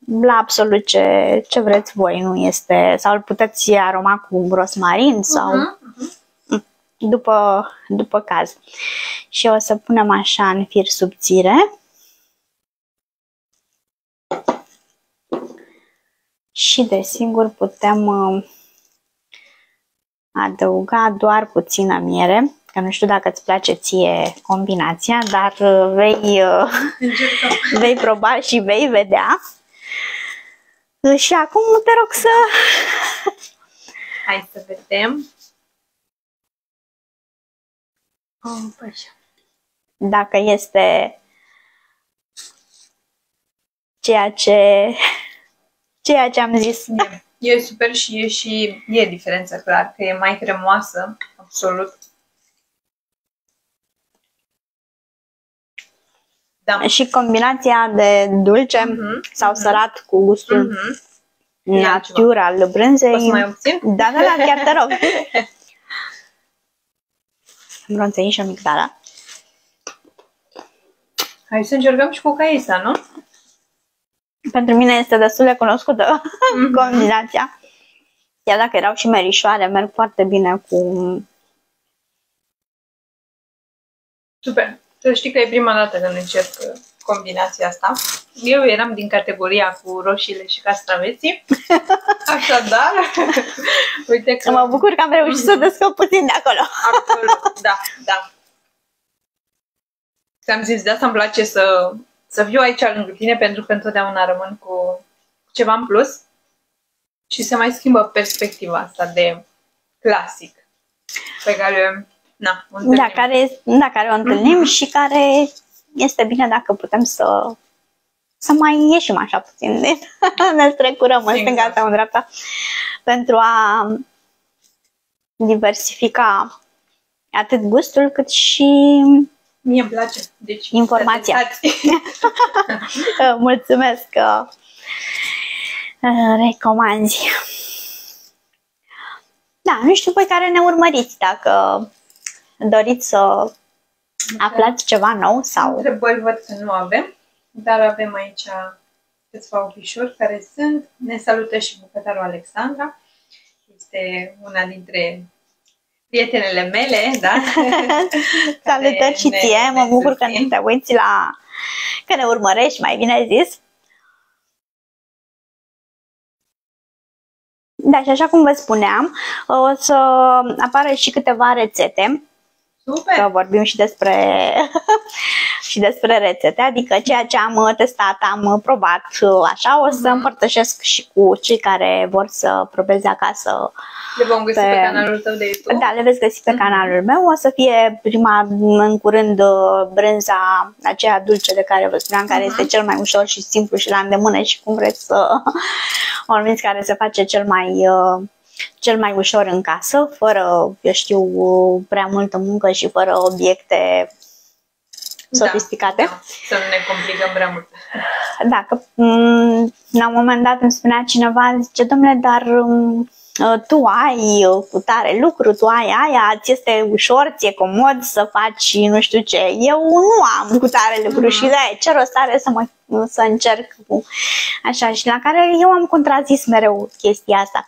la absolut ce, ce vreți voi, nu este, sau îl puteți aroma cu rosmarin sau Uh-huh, uh-huh. după, după caz. Și o să punem așa în fir subțire. Și desigur putem uh, adăuga doar puțină miere, că nu știu dacă îți place ție combinația, dar uh, vei, uh, Încercăm. vei proba și vei vedea. Și acum te rog să... Hai să vedem. Oh, păi. dacă este ceea ce ceea ce am zis. E, e super și e și e diferență clar, că e mai cremoasă, absolut. Da. Și combinația de dulce Mhm, sau mhm. sărat cu gustul Mhm. natur al brânzei. Poți să mai obțin? Da, da, da, chiar te rog. Am ronțăit și o migdala. Hai să încercăm și cu caisa, nu? Pentru mine este destul de cunoscută Mhm. combinația. Chiar dacă erau și merișoare, merg foarte bine cu... Super. Să știi că e prima dată când încerc uh, combinația asta. Eu eram din categoria cu roșiile și castraveții. Așadar, uite că... Mă bucur că am reușit să descop puțin de acolo. Absolut, da, da. Ți-am zis, de asta îmi place să, să fiu aici lângă tine, pentru că întotdeauna rămân cu ceva în plus și se mai schimbă perspectiva asta de clasic pe care, na, o întâlnim. Da, care, da, care o întâlnim și care este bine dacă putem să să mai ieșim așa puțin din ne strecurăm în stânga Exact. sau în dreapta pentru a diversifica atât gustul cât și Mie îmi place. Deci, Informația. să testați. uh, mulțumesc că uh, recomanzi. Da, nu știu voi care ne urmăriți dacă doriți să aflați ceva nou sau Întrebări văd că nu avem, dar avem aici câțiva ochișori care sunt. Ne salută și bucătarul Alexandra. Este una dintre prietenele mele, da? Salutări și ne- ție, mă ne bucur că susțin. te uiți la... că ne urmărești, mai bine zis. Da, și așa cum vă spuneam, o să apară și câteva rețete, că Super! vorbim și despre și despre rețete, adică ceea ce am testat, am probat, așa, o să Mhm. împărtășesc și cu cei care vor să probeze acasă Le vom găsi Pe- pe, canalul tău de YouTube. Da, le veți găsi pe Mhm. canalul meu. O să fie prima în curând uh, brânza aceea dulce de care vă spuneam, care Mhm. este cel mai ușor și simplu și la îndemână și cum vreți să o numiți, care se face cel mai uh, cel mai ușor în casă, fără, eu știu, uh, prea multă muncă și fără obiecte sofisticate. Da, da, să nu ne complicăm prea mult. Da, că mm, la un moment dat îmi spunea cineva, zice, domnule, dar mm, tu ai uh, cu tare lucru, tu ai aia, ți este ușor, ți-e comod să faci nu știu ce. Eu nu am cu tare lucru Mhm. și de ce rost are să, mă, să încerc cu așa și la care eu am contrazis mereu chestia asta.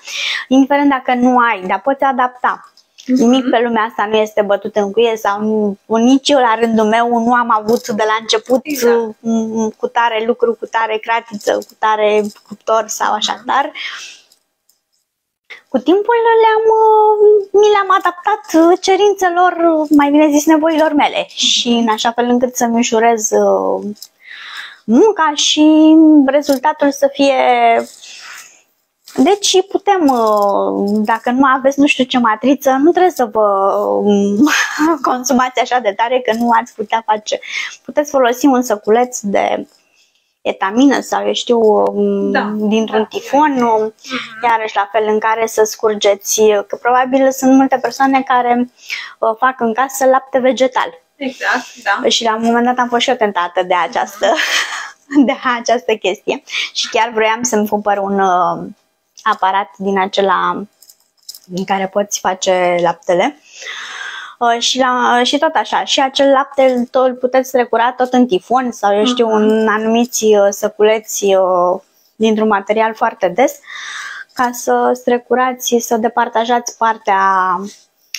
Indiferent dacă nu ai, dar poți adapta. Nimic pe lumea asta nu este bătut în cuie sau nu, nici eu la rândul meu nu am avut de la început Exact. mm, cu tare lucru, cu tare cratiță, cu tare cuptor sau așa, dar cu timpul le-am, uh, mi le-am adaptat uh, cerințelor, uh, mai bine zis nevoilor mele și în așa fel încât să-mi ușurez uh, munca și rezultatul să fie deci putem, uh, dacă nu aveți nu știu ce matriță, nu trebuie să vă um, consumați așa de tare că nu ați putea face. Puteți folosi un săculeț de etamină sau eu știu um, Da, dintr-un da. tifon, um, iarăși la fel în care să scurgeți, că probabil sunt multe persoane care uh, fac în casă lapte vegetal. Exact, da. Și la un moment dat am fost și eu tentată de această, de această chestie și chiar vroiam să-mi cumpăr un uh, aparat din acela în care poți face laptele. Uh, și, la, și tot așa, și acel lapte îl, tot, îl puteți trecura tot în tifon sau eu știu, Mhm. în anumiți uh, săculeți uh, dintr-un material foarte des ca să strecurați, să departajați partea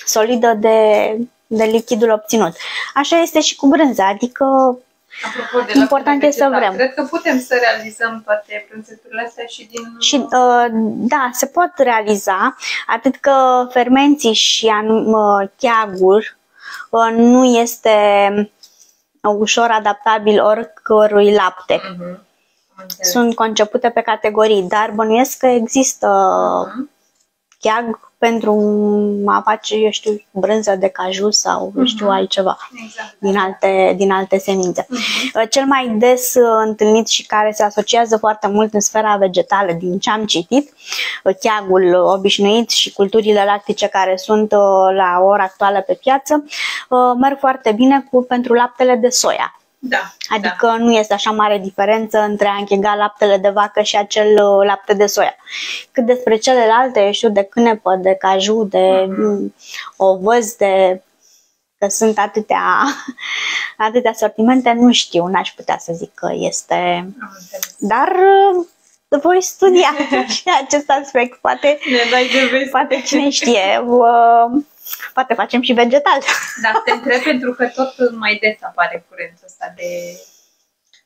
solidă de, de lichidul obținut. Așa este și cu brânza, adică Apropo de Important laptele e să vegetal, vrem. Cred că putem să realizăm toate prânzeturile astea și din... Și uh, da, se pot realiza, atât că fermenții și anum, uh, cheagul uh, nu este ușor adaptabil oricărui lapte. Mhm. Am înțeles. Sunt concepute pe categorii, dar bănuiesc că există Mhm. cheag pentru a face, eu știu, brânză de caju sau eu știu Mhm. altceva Exact. din alte, din alte semințe. Mhm. Uh, Cel mai des uh, întâlnit și care se asociază foarte mult în sfera vegetală, din ce am citit, uh, cheagul obișnuit și culturile lactice care sunt uh, la ora actuală pe piață, uh, merg foarte bine cu, pentru laptele de soia. Da. Adică nu este așa mare diferență între a închega laptele de vacă și acel uh, lapte de soia. Cât despre celelalte, eu știu, de cânepă, de caju, de Mhm. mm, ovăz, de că sunt atâtea, atâtea sortimente, nu știu, n-aș putea să zic că este... Da, am înțeles. Dar uh, voi studia și acest aspect, poate, Ne dai de veste. poate cine știe, uh, poate facem și vegetal. Dar te întreb pentru că tot mai des apare curentul ăsta de...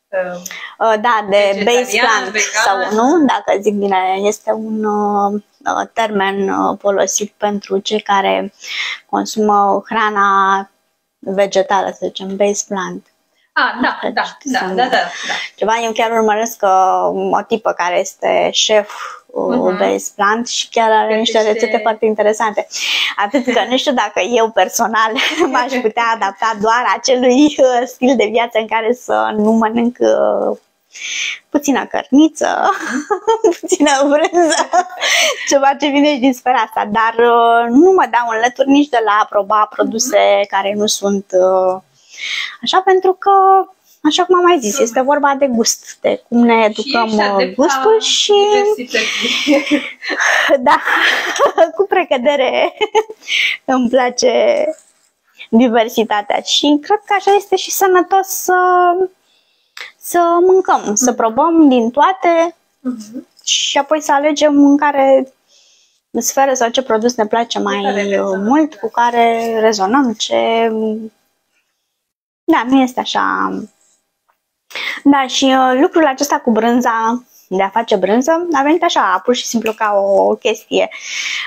Uh, Uh, Da, de Vegetarian, base plant vegan. sau nu, dacă zic bine, este un uh, uh, termen uh, folosit pentru cei care consumă hrana vegetală, să zicem, base plant. A, da, da, da, da, da, da. Ceva, eu chiar urmăresc uh, o tipă care este șef uh, Mhm. base plant și chiar are niște Gătește- rețete foarte interesante. Atât că nu știu dacă eu personal m-aș putea adapta doar acelui uh, stil de viață în care să nu mănânc uh, puțină cărniță, puțină brânză, ceva ce vine și din sfera asta, dar uh, nu mă dau în lături nici de la a aproba produse care nu sunt uh, așa, pentru că Așa cum am mai zis, este vorba de gust, de cum ne educăm și uh, adepta gustul și diversității. da, cu precădere îmi place diversitatea și cred că așa este și sănătos să, să mâncăm, să probăm din toate Mhm. și apoi să alegem în care sferă sau ce produs ne place mai care rezonăm, mult, da. cu care rezonăm, ce... Da, nu este așa... Da, și uh, lucrul acesta cu brânza, de a face brânză, a venit așa, pur și simplu ca o chestie.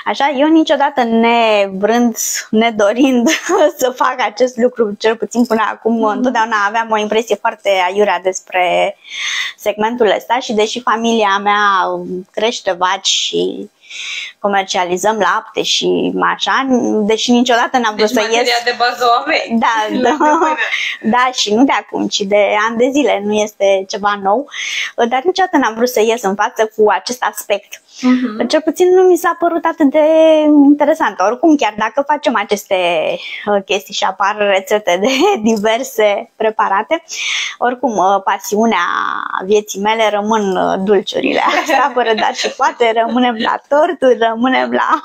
Așa, eu niciodată nevrând, nedorind să fac acest lucru, cel puțin până acum, Mhm. întotdeauna aveam o impresie foarte aiurea despre segmentul ăsta și deși familia mea crește vaci și comercializăm lapte și așa, deși niciodată n-am vrut Deci să ies materia de bază o aveai. da, La da, mână. da, și nu de acum, ci de ani de zile, nu este ceva nou, dar niciodată n-am vrut să ies în față cu acest aspect. Mhm. Cel puțin nu mi s-a părut atât de interesant. Oricum, chiar dacă facem aceste uh, chestii și apar rețete de diverse preparate, oricum, uh, pasiunea vieții mele rămân uh, dulciurile astea, fără dar și poate, rămânem la torturi, rămânem la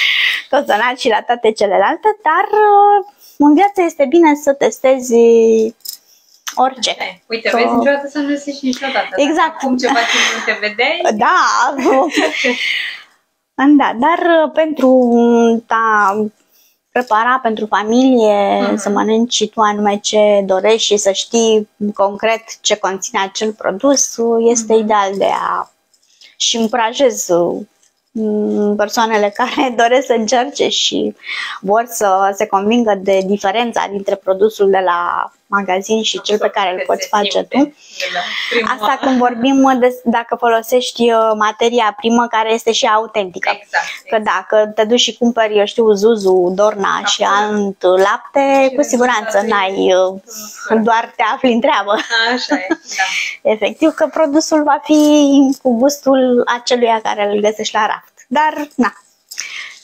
cozonaci și la toate celelalte, dar uh, în viață este bine să testezi orice. Așa e. Uite, Că- vezi, niciodată să nu zici niciodată. Dacă Exact. Acum ceva timp nu te vedeai. Da, da, dar uh, pentru a prepara pentru familie, Mhm. să mănânci și tu anume ce dorești și să știi concret ce conține acel produs, uh, este Mhm. ideal de a și încurajez uh, m, persoanele care doresc să încerce și vor să se convingă de diferența dintre produsul de la magazin și cel pe care îl Că poți se face simte tu. de la prima- Asta când vorbim uh, de, dacă folosești uh, materia primă care este și autentică. Exact. Că dacă te duci și cumperi, eu știu, zuzu, dorna și Absolut. alt lapte, Și cu siguranță rezultatul n-ai, uh, Nu doar te afli în treabă. Așa e, da. Efectiv că produsul va fi cu gustul aceluia care îl găsești la raft. Dar, na,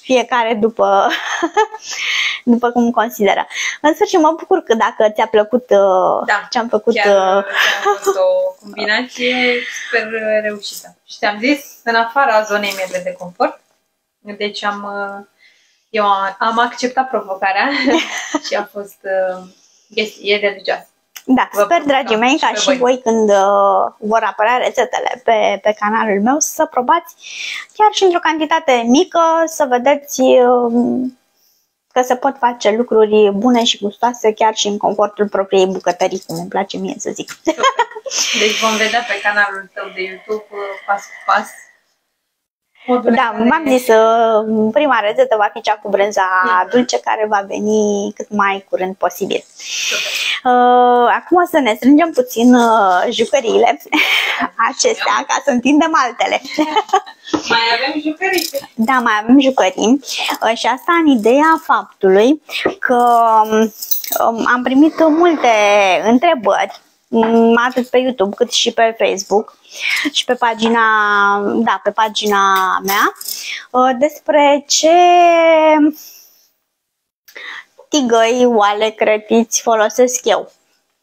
fiecare după, după cum consideră. În sfârșit, mă bucur că dacă ți-a plăcut uh, Da, ce am făcut. Chiar uh, chiar a fost o combinație super reușită. Și te-am zis, în afara zonei mele de confort, deci am, uh, eu am, am acceptat provocarea și a fost, uh, este, e delicioasă. Da, Vă sper, putem dragii mei, și ca pe și voi. voi când uh, vor apărea rețetele pe, pe canalul meu să probați chiar și într-o cantitate mică să vedeți uh, că se pot face lucruri bune și gustoase chiar și în confortul propriei bucătării, cum îmi place mie să zic. Deci vom vedea pe canalul tău de YouTube uh, pas cu pas. Modul Da, în care- v-am zis, uh, prima rețetă va fi cea cu brânza Mhm. dulce care va veni cât mai curând posibil. Super. Uh, acum o să ne strângem puțin uh, jucăriile acestea ca să întindem altele. Mai avem jucărițe. Da, mai avem jucării uh, și asta în ideea faptului că um, am primit multe întrebări um, atât pe YouTube cât și pe Facebook și pe pagina, da, pe pagina mea uh, despre ce tigăi, oale, crătiți folosesc eu.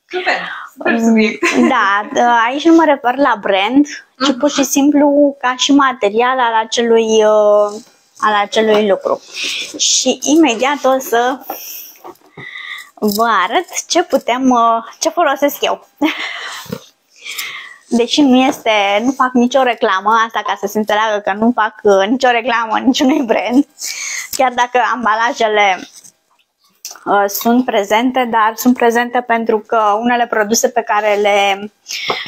Super. Super subiect. Da, da, aici nu mă refer la brand, ci pur și simplu ca și material al acelui, uh, al acelui lucru. Și imediat o să vă arăt ce putem, uh, ce folosesc eu. Deși nu este, nu fac nicio reclamă, asta ca să se înțeleagă că nu fac uh, nicio reclamă niciunui brand, chiar dacă ambalajele uh, sunt prezente, dar sunt prezente pentru că unele produse pe care le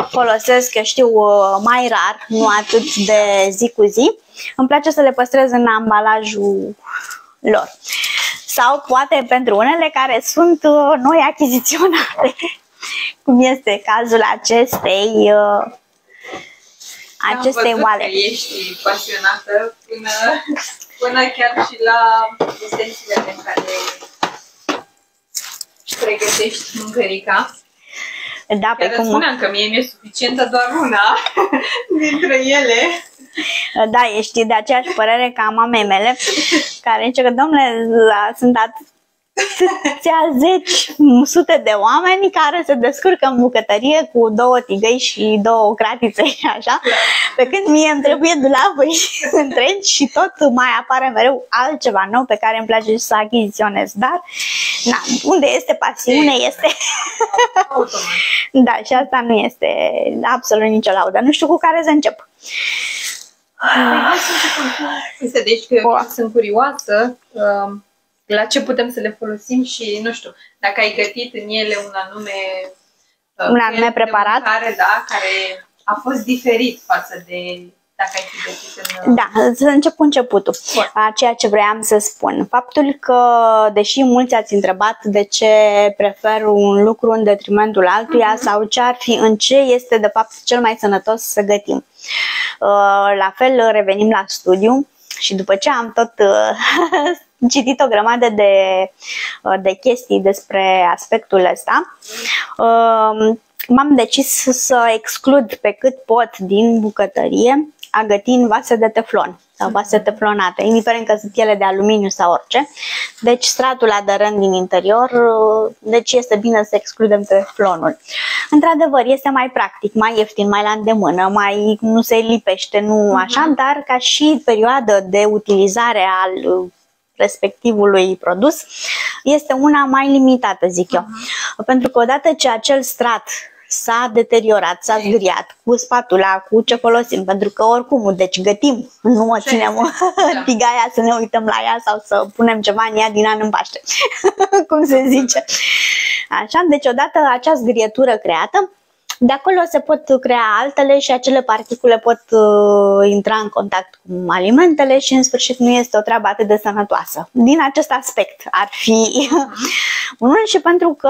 folosesc, eu știu, uh, mai rar, nu atât de zi cu zi, îmi place să le păstrez în ambalajul lor. Sau poate pentru unele care sunt uh, noi achiziționate, cum este cazul acestei uh, acestei Am văzut oale. că ești pasionată până, până chiar și la ustensilele în care pregătești mâncărica. Da, pe Chiar îți cum, spuneam că mie mi-e suficientă doar una dintre ele. Da, ești de aceeași părere ca mamei mele, care zice că, domnule, la- sunt atâția zeci, sute de oameni care se descurcă în bucătărie cu două tigăi și două cratițe și așa, pe când mie îmi trebuie dulapuri întregi și tot mai apare mereu altceva nou pe care îmi place să achiziționez. Dar, na, unde este pasiune, este... Automat. Da, și asta nu este absolut nicio laudă. Nu știu cu care să încep. Păi, hai să începem cu Uite, deci că Boa. sunt curioasă um, la ce putem să le folosim și, nu știu, dacă ai gătit în ele un anume uh, Un anume fel de preparat? mâncare, da, care a fost diferit față de dacă ai fi gătit în... Da, să încep cu începutul. Bun. A ceea ce vreau să spun. Faptul că, deși mulți ați întrebat de ce prefer un lucru în detrimentul altuia sau ce ar fi, în ce este de fapt cel mai sănătos să gătim. Uh, La fel revenim la studiu și după ce am tot uh, citit o grămadă de, uh, de chestii despre aspectul ăsta, uh, m-am decis să exclud pe cât pot din bucătărie a găti în vase de teflon sau vase teflonate, indiferent că sunt ele de aluminiu sau orice. Deci stratul adărând din interior, uh, deci este bine să excludem teflonul. Într-adevăr, este mai practic, mai ieftin, mai la îndemână, mai nu se lipește, nu așa, dar ca și perioadă de utilizare al uh, respectivului produs este una mai limitată, zic eu. Pentru că odată ce acel strat s-a deteriorat, s-a zgâriat cu spatula, cu ce folosim, pentru că oricum, deci gătim, nu o Așa ținem este, da. tigaia să ne uităm la ea sau să punem ceva în ea din an în Paște, cum se zice. Așa, deci odată acea zgârietură creată, de acolo se pot crea altele și acele particule pot uh, intra în contact cu alimentele și în sfârșit nu este o treabă atât de sănătoasă. Din acest aspect ar fi unul și pentru că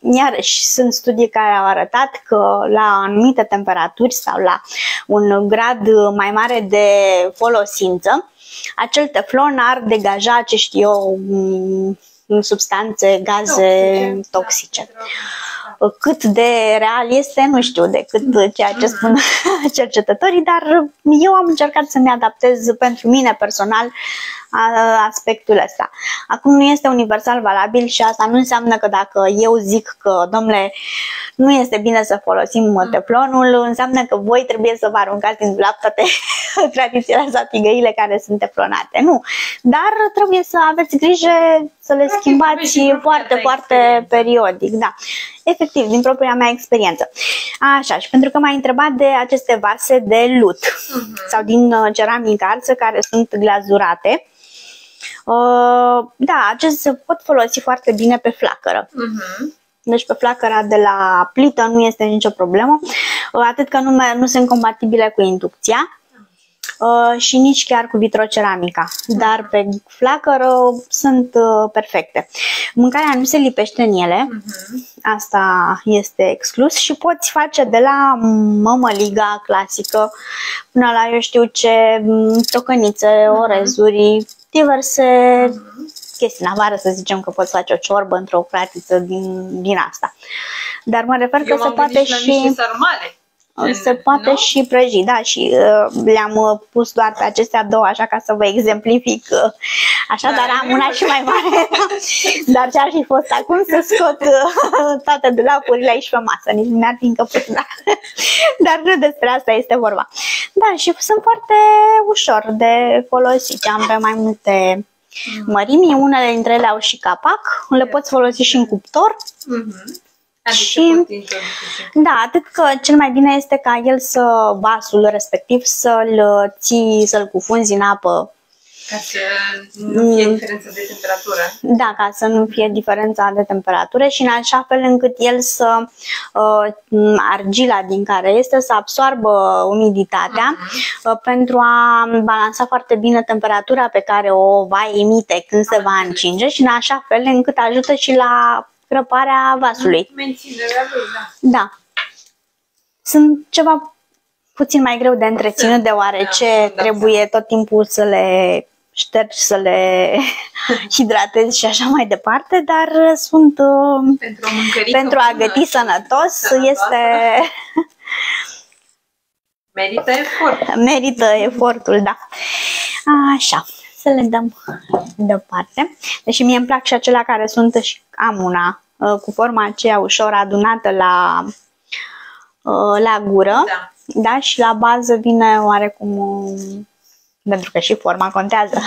Iarăși, sunt studii care au arătat că la anumite temperaturi sau la un grad mai mare de folosință, acel teflon ar degaja, ce știu eu, m, substanțe, gaze toxice. Da. Cât de real este, nu știu, decât ceea ce spun cercetătorii, dar eu am încercat să-mi adaptez pentru mine personal a- aspectul ăsta. Acum nu este universal valabil și asta nu înseamnă că dacă eu zic că, domnule, nu este bine să folosim teflonul, înseamnă că voi trebuie să vă aruncați în dulap toate tradițiile sau tigăile care sunt teflonate. Nu. Dar trebuie să aveți grijă să le Practic, schimbați vorbești din propria foarte, ta foarte experiență. periodic, da. Efectiv, din propria mea experiență. Așa, și pentru că m-ai întrebat de aceste vase de lut Mhm. sau din uh, ceramică arsă care sunt glazurate, uh, da, acestea se pot folosi foarte bine pe flacără. Mhm. Deci pe flacăra de la plită nu este nicio problemă, uh, atât că nu, me- nu sunt compatibile cu inducția uh, și nici chiar cu vitroceramica, dar pe flacără sunt uh, perfecte. Mâncarea nu se lipește în ele, Mhm. asta este exclus și poți face de la mămăliga clasică până la eu știu ce m, tocănițe, orezuri, diverse chestii în afară, să zicem că poți face o ciorbă într-o cratiță din, din asta. Dar mă refer că Eu se m-am poate gândit și la niște și sarmale. Se poate nu? și prăji, da, și uh, le-am uh, pus doar pe acestea două, așa ca să vă exemplific uh, așa, Da, dar am e una și mai mare. dar ce-ar fi fost acum să scot uh, toate dulapurile aici pe masă, nici nu mi-ar fi încăput, da. dar nu despre asta este vorba. Da, și sunt foarte ușor de folosit, am pe mai multe mărimi, unele dintre ele au și capac, le poți folosi și în cuptor, Mhm. Adică Și- și... pot introduce și- da, atât că cel mai bine este ca el să, vasul respectiv, să-l uh, ții, să-l cufunzi în apă, Ca să nu fie Mm. diferență de temperatură. da, ca să nu fie diferența de temperatură și în așa fel încât el să, uh, argila din care este, să absoarbă umiditatea Mhm. uh, pentru a balansa foarte bine temperatura pe care o va emite când se Am va înțeles. încinge și în așa fel încât ajută și la crăparea vasului. Menținerea lui, da. Da. Sunt ceva puțin mai greu de întreținut, Sunt, deoarece da, îmi dau trebuie tot timpul să le ștergi, să le hidratezi și așa mai departe, dar sunt uh, Pentru o mâncărică pentru a bună găti și sănătos, sănătoasă, este Merită efort. merită efortul, da. Așa, să le dăm deoparte. Deși mie îmi plac și acelea care sunt și am una uh, cu forma aceea ușor adunată la, uh, la gură. Da. Da, și la bază vine oarecum, um, pentru că și forma contează.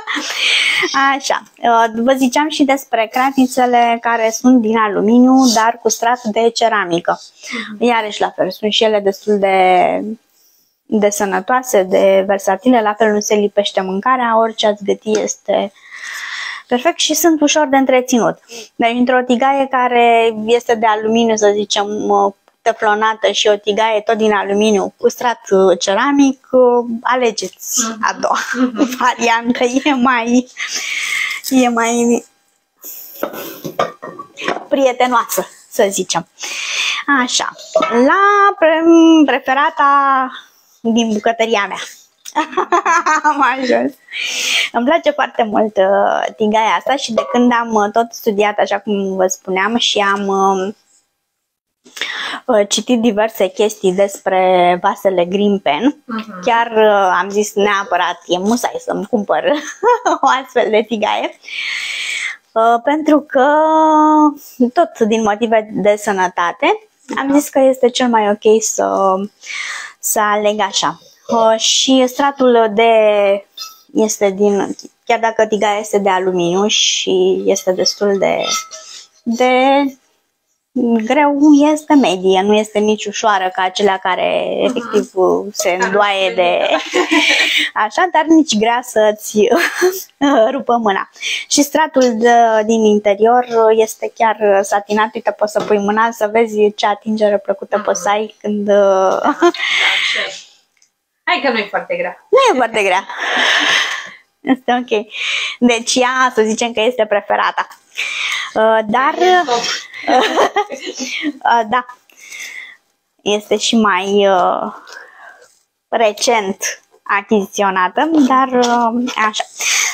Așa, uh, vă ziceam și despre cratițele care sunt din aluminiu, dar cu strat de ceramică. Iarăși la fel, sunt și ele destul de, de sănătoase, de versatile, la fel nu se lipește mâncarea, orice ați găti este perfect și sunt ușor de întreținut. Deci într-o tigaie care este de aluminiu, să zicem, uh, teflonată și o tigaie tot din aluminiu cu strat uh, ceramic, uh, alegeți a doua variantă, e mai, e mai prietenoasă, să zicem. Așa, la pre- preferata din bucătăria mea. Am ajuns. Îmi place foarte mult uh, tigaia asta și de când am uh, tot studiat, așa cum vă spuneam, și am uh, uh, citit diverse chestii despre vasele Green Pen, Mhm. chiar uh, am zis neapărat, e musai să-mi cumpăr o astfel de tigaie. Uh, pentru că, tot din motive de sănătate, am zis că este cel mai ok să, să aleg așa. Uh, și stratul de este din, chiar dacă tigaia este de aluminiu și este destul de, de greu, este medie, nu este nici ușoară ca acelea care efectiv se îndoaie de așa, dar nici grea să-ți rupă mâna. Și stratul de, din interior este chiar satinat, uite, poți să pui mâna să vezi ce atingere plăcută Mhm. poți să ai când... Da, așa e. Hai că nu e foarte grea. Nu e foarte grea. Este ok. Deci ea, să zicem că este preferata. Uh, Dar, E top. uh, da, este și mai uh, recent achiziționată, dar uh, așa.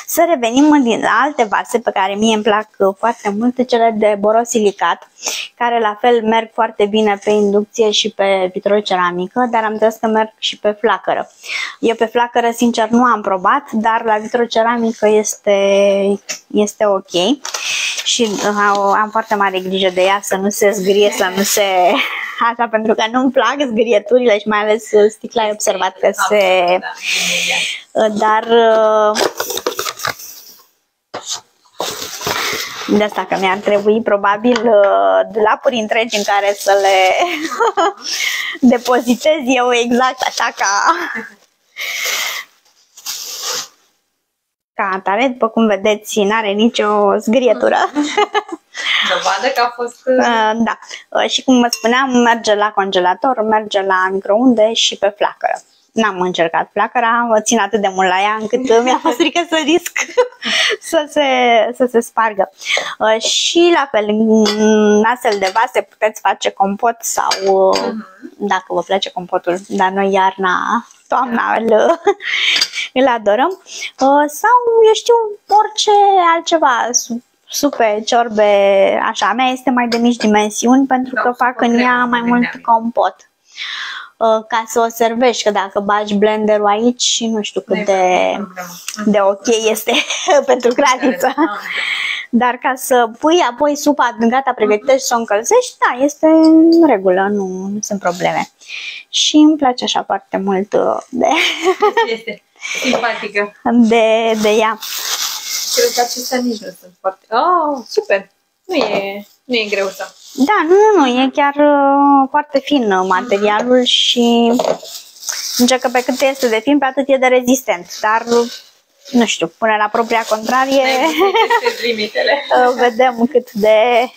Să revenim din la alte vase pe care mie îmi plac uh, foarte mult, cele de borosilicat, care la fel merg foarte bine pe inducție și pe vitroceramică, dar am înțeles că merg și pe flacără. Eu pe flacără, sincer, nu am probat, dar la vitroceramică este, este ok și uh, am foarte mare grijă de ea să nu se zgrie, să nu se... Asta pentru că nu-mi plac zgrieturile și mai ales uh, sticla ai observat că se... Da, imediat. Uh, Dar uh, De asta că mi-ar trebui probabil uh, dulapuri întregi în care să le depozitez eu exact așa ca ca atare, după cum vedeți, n-are nicio zgrietură. Dovadă că a fost... uh, Uh, da. Uh, Și cum vă spuneam, merge la congelator, merge la microunde și pe flacără. N-am încercat flacăra, o țin atât de mult la ea încât mi-a fost frică să risc să se, să se spargă. Uh, Și la fel, în astfel de vase puteți face compot sau uh, dacă vă place compotul, dar noi iarna, toamna îl, îl adorăm. Uh, Sau, eu știu, orice altceva, su- supe, ciorbe, așa. A mea este mai de mici dimensiuni pentru Da, că fac în supă ea cremă, mai mă mult gândeam. compot. Uh, Ca să o servești, că dacă bagi blenderul aici, nu știu cât nu e de, problemă. de ok este pentru cratiță. Ah, Dar ca să pui apoi supa gata pregătită și să o încălzești, da, este în regulă, nu, nu sunt probleme. Și îmi place așa foarte mult uh, de, Este simpatică. de, de ea. Cred că acestea nici nu sunt foarte... Oh, super! Nu e, nu e greu să... Da, nu, nu, nu, e chiar uh, foarte fin uh, materialul și zice că pe cât este de fin, pe atât e de rezistent. Dar, uh, nu știu, până la propria contrarie, Testezi limitele. uh, vedem cât de,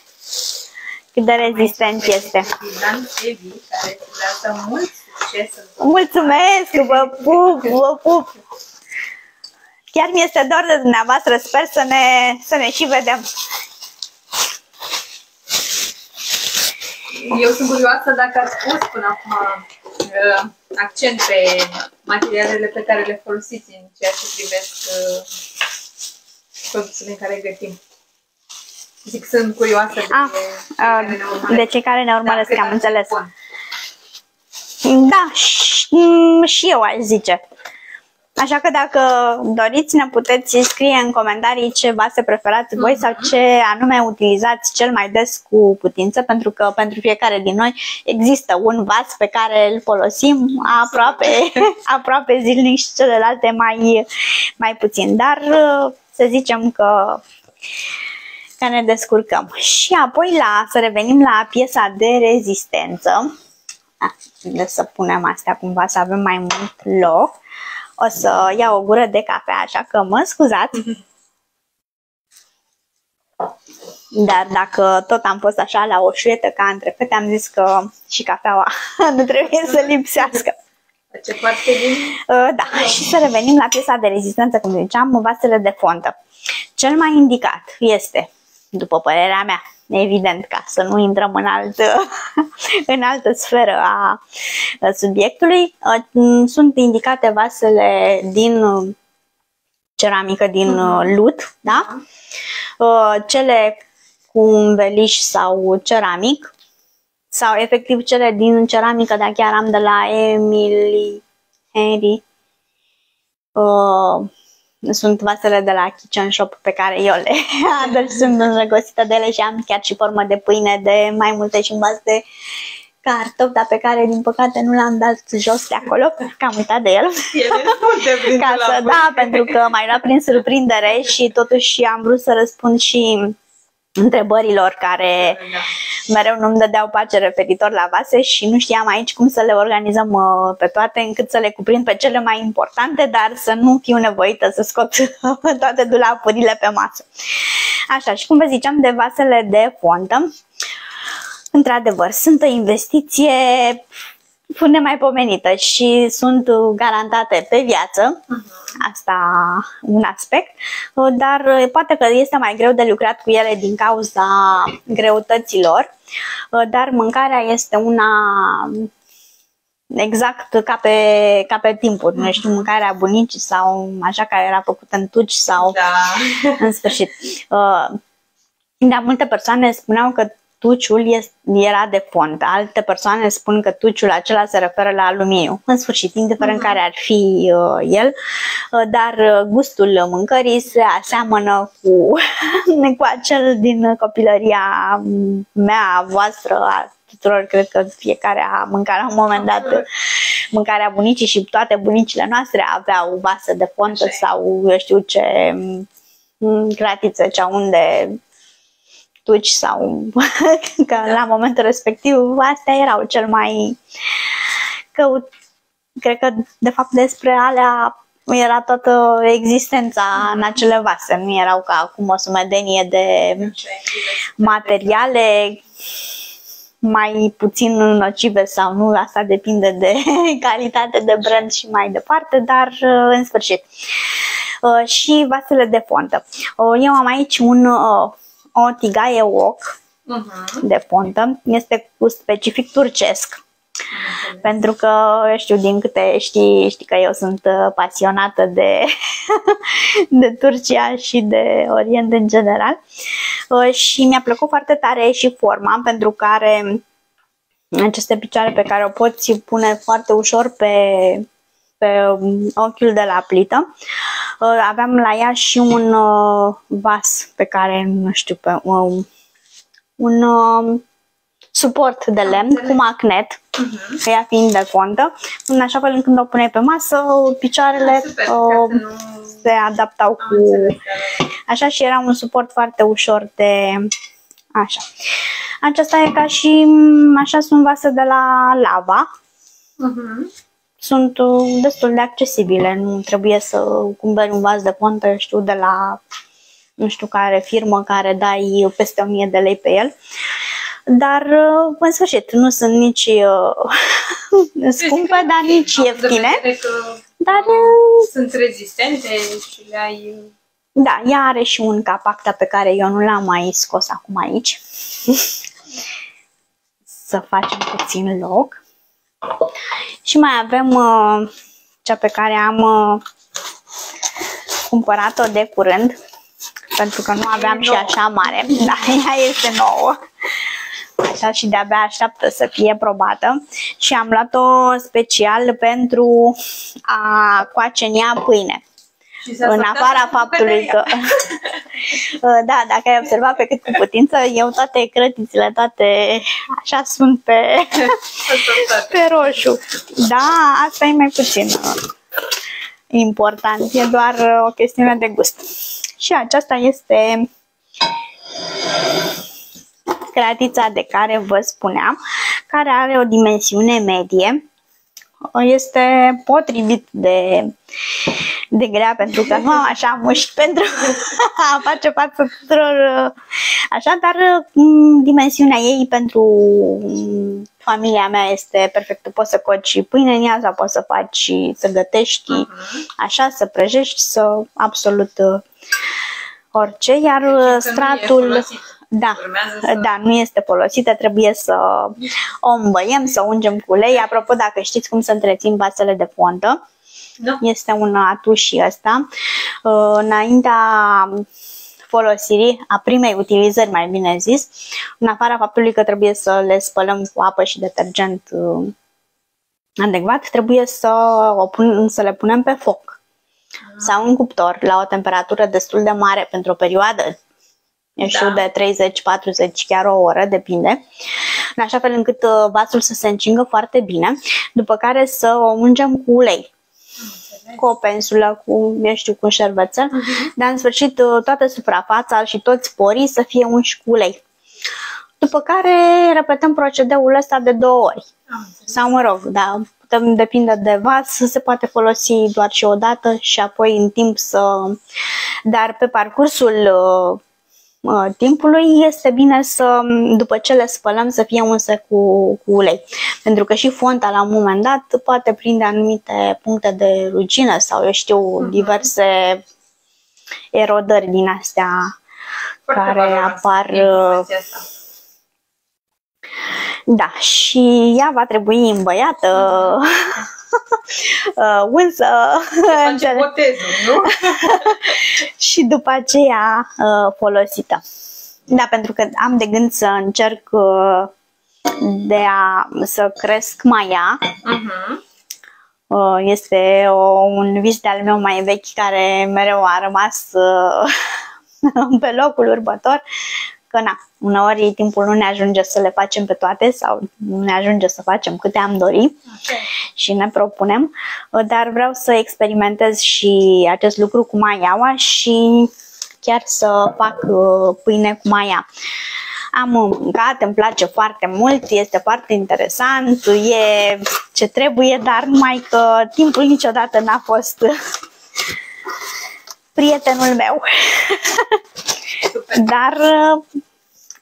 cât de rezistent este. Dan Evi, care îți lasă mult succes în Mulțumesc, vă pup, vă pup. Chiar mi este dor de dumneavoastră, sper să ne, să ne și vedem. Eu sunt curioasă dacă ați pus până acum uh, accent pe materialele pe care le folosiți în ceea ce privesc uh, produsele în care gătim. Zic, sunt curioasă de, Ah, cei care ne uh, urmăresc. de cei care ne urmăresc, Da, cât am ar înțeles. fi bun. Da, și, mm, și eu aș zice. Așa că dacă doriți, ne puteți scrie în comentarii ce vase preferați voi sau ce anume utilizați cel mai des cu putință, pentru că pentru fiecare din noi există un vas pe care îl folosim aproape, aproape zilnic și celelalte mai, mai puțin. Dar uh, să zicem că că ne descurcăm. Și apoi la, să revenim la piesa de rezistență. Ah, de să punem astea cumva să avem mai mult loc. O să iau o gură de cafea, așa că mă scuzați. Dar dacă tot am fost așa la o șuietă ca între fete, am zis că și cafeaua nu trebuie să lipsească. Face parte din... Uh, Da, și să revenim la piesa de rezistență, cum ziceam, vasele de fontă. Cel mai indicat este, după părerea mea, evident, ca să nu intrăm în, alt, în altă sferă a subiectului, uh, sunt indicate vasele din uh, ceramică, din uh, lut, da? Uh, Cele cu înveliș sau ceramic, sau efectiv cele din ceramică, dar chiar am de la Emily Henry. Uh, sunt vasele de la Kitchen Shop pe care eu le ador și sunt îndrăgostită de ele și am chiar și formă de pâine de mai multe și un vas de cartof, dar pe care din păcate nu l-am dat jos de acolo, că am uitat de el. Ele nu te prind Ca la să, voi. da, pentru că m-ai luat prin surprindere și totuși am vrut să răspund și întrebărilor care Da. mereu nu-mi dădeau pace referitor la vase și nu știam aici cum să le organizăm uh, pe toate încât să le cuprind pe cele mai importante, dar să nu fiu nevoită să scot toate dulapurile pe masă. Așa, și cum vă ziceam de vasele de fontă, într-adevăr, sunt o investiție nemaipomenită și sunt uh, garantate pe viață, asta un aspect, uh, dar uh, poate că este mai greu de lucrat cu ele din cauza greutăților, uh, dar mâncarea este una exact ca pe, ca pe timpuri, nu știu, mâncarea bunicii sau așa care era făcută în tuci sau Da. în sfârșit. Uh, Dar multe persoane spuneau că tuciul este- era de font, alte persoane spun că tuciul acela se referă la aluminiu. În sfârșit, indiferent care ar fi uh, el, uh, dar uh, gustul mâncării se aseamănă cu, cu acel din copilăria mea, a voastră, a tuturor, cred că fiecare a mâncat la un moment dat mâncarea bunicii și toate bunicile noastre aveau vasă de fontă Așa e. sau eu știu ce m, gratiță cea unde tuci sau că la momentul respectiv astea erau cel mai căut. Cred că de fapt despre alea era toată existența în acele vase. Nu erau ca acum o sumedenie de materiale mai puțin nocive sau nu, asta depinde de calitate de brand și mai departe, dar în sfârșit. Uh, și vasele de fontă. Uh, eu am aici un, uh, o tigaie wok uh-huh. de fontă, este cu specific turcesc. Pentru că, știu, din câte știi, știi că eu sunt pasionată de, de Turcia și de Orient în general. Și mi-a plăcut foarte tare și forma, pentru care aceste picioare pe care o poți pune foarte ușor pe, pe ochiul de la plită. Aveam la ea și un vas pe care, nu știu, pe un, un suport de lemn cu magnet, uh-huh. ea fiind de contă, în așa fel încât o puneai pe masă, picioarele super, uh, nu... se adaptau cu... Așa și era un suport foarte ușor de... Așa. Aceasta e ca și... Așa sunt vase de la lava. Uh-huh. Sunt destul de accesibile, nu trebuie să cumperi un vas de pontă, știu, de la nu știu care firmă care dai peste 1000 de lei pe el. Dar, uh, în sfârșit, nu sunt nici uh, scumpe, dar nici ieftine. Dar uh, sunt rezistente și le ai... Da, ea are și un capac pe care eu nu l-am mai scos acum aici. Să facem puțin loc. Și mai avem uh, cea pe care am uh, cumpărat-o de curând, pentru că nu aveam și așa mare. Da, ea este nouă așa și de-abia așteaptă să fie probată și am luat-o special pentru a coace în ea pâine. În afara faptului că... da, dacă ai observat pe cât cu putință, eu toate crătițile, toate așa sunt pe, pe roșu. Da, asta e mai puțin uh, important, e doar uh, o chestiune de gust. Și aceasta este cratița de care vă spuneam, care are o dimensiune medie, este potrivit de, de grea pentru că nu am așa mușchi pentru a face față tuturor așa, dar mm, dimensiunea ei pentru mm, familia mea este perfectă. Poți să coci și pâine în ea sau poți să faci să gătești uh-huh. așa, să prăjești, să absolut orice, iar deci, stratul da, să... da, nu este folosită, trebuie să o îmbăiem, să o ungem cu ulei. Apropo, dacă știți cum să întrețin vasele de fontă, da. este un atuși ăsta. Uh, înaintea folosirii, a primei utilizări, mai bine zis, în afara faptului că trebuie să le spălăm cu apă și detergent uh, adecvat, trebuie să, o pun, să le punem pe foc sau în cuptor la o temperatură destul de mare pentru o perioadă eu știu, da. de 30, 40, chiar o oră, depinde, în așa fel încât uh, vasul să se încingă foarte bine, după care să o ungem cu ulei cu o pensulă, cu, eu știu, cu un șervețel, uh-huh. dar în sfârșit uh, toată suprafața și toți porii să fie unși cu ulei. După care repetăm procedeul ăsta de două ori. Sau mă rog, da, putem, depinde de vas, se poate folosi doar și o dată și apoi în timp să... Dar pe parcursul uh, timpului, este bine să, după ce le spălăm, să fie unse cu, cu ulei. Pentru că și fonta, la un moment dat, poate prinde anumite puncte de rugină sau, eu știu, uh-huh. diverse erodări din astea Foarte care apar. Uh, da, și ea va trebui îmbăiată. Uh-huh uh, unsă... Face botezul, nu? și după aceea uh, folosită. Da, pentru că am de gând să încerc uh, de a să cresc mai ea. Uh-huh. Uh, este o, un vis de-al meu mai vechi care mereu a rămas uh, pe locul următor că na, uneori timpul nu ne ajunge să le facem pe toate sau nu ne ajunge să facem câte am dori okay. și ne propunem, dar vreau să experimentez și acest lucru cu maiaua și chiar să fac uh, pâine cu maia. Am mâncat, îmi place foarte mult, este foarte interesant, e ce trebuie, dar numai că timpul niciodată n-a fost prietenul meu. Super. Dar uh,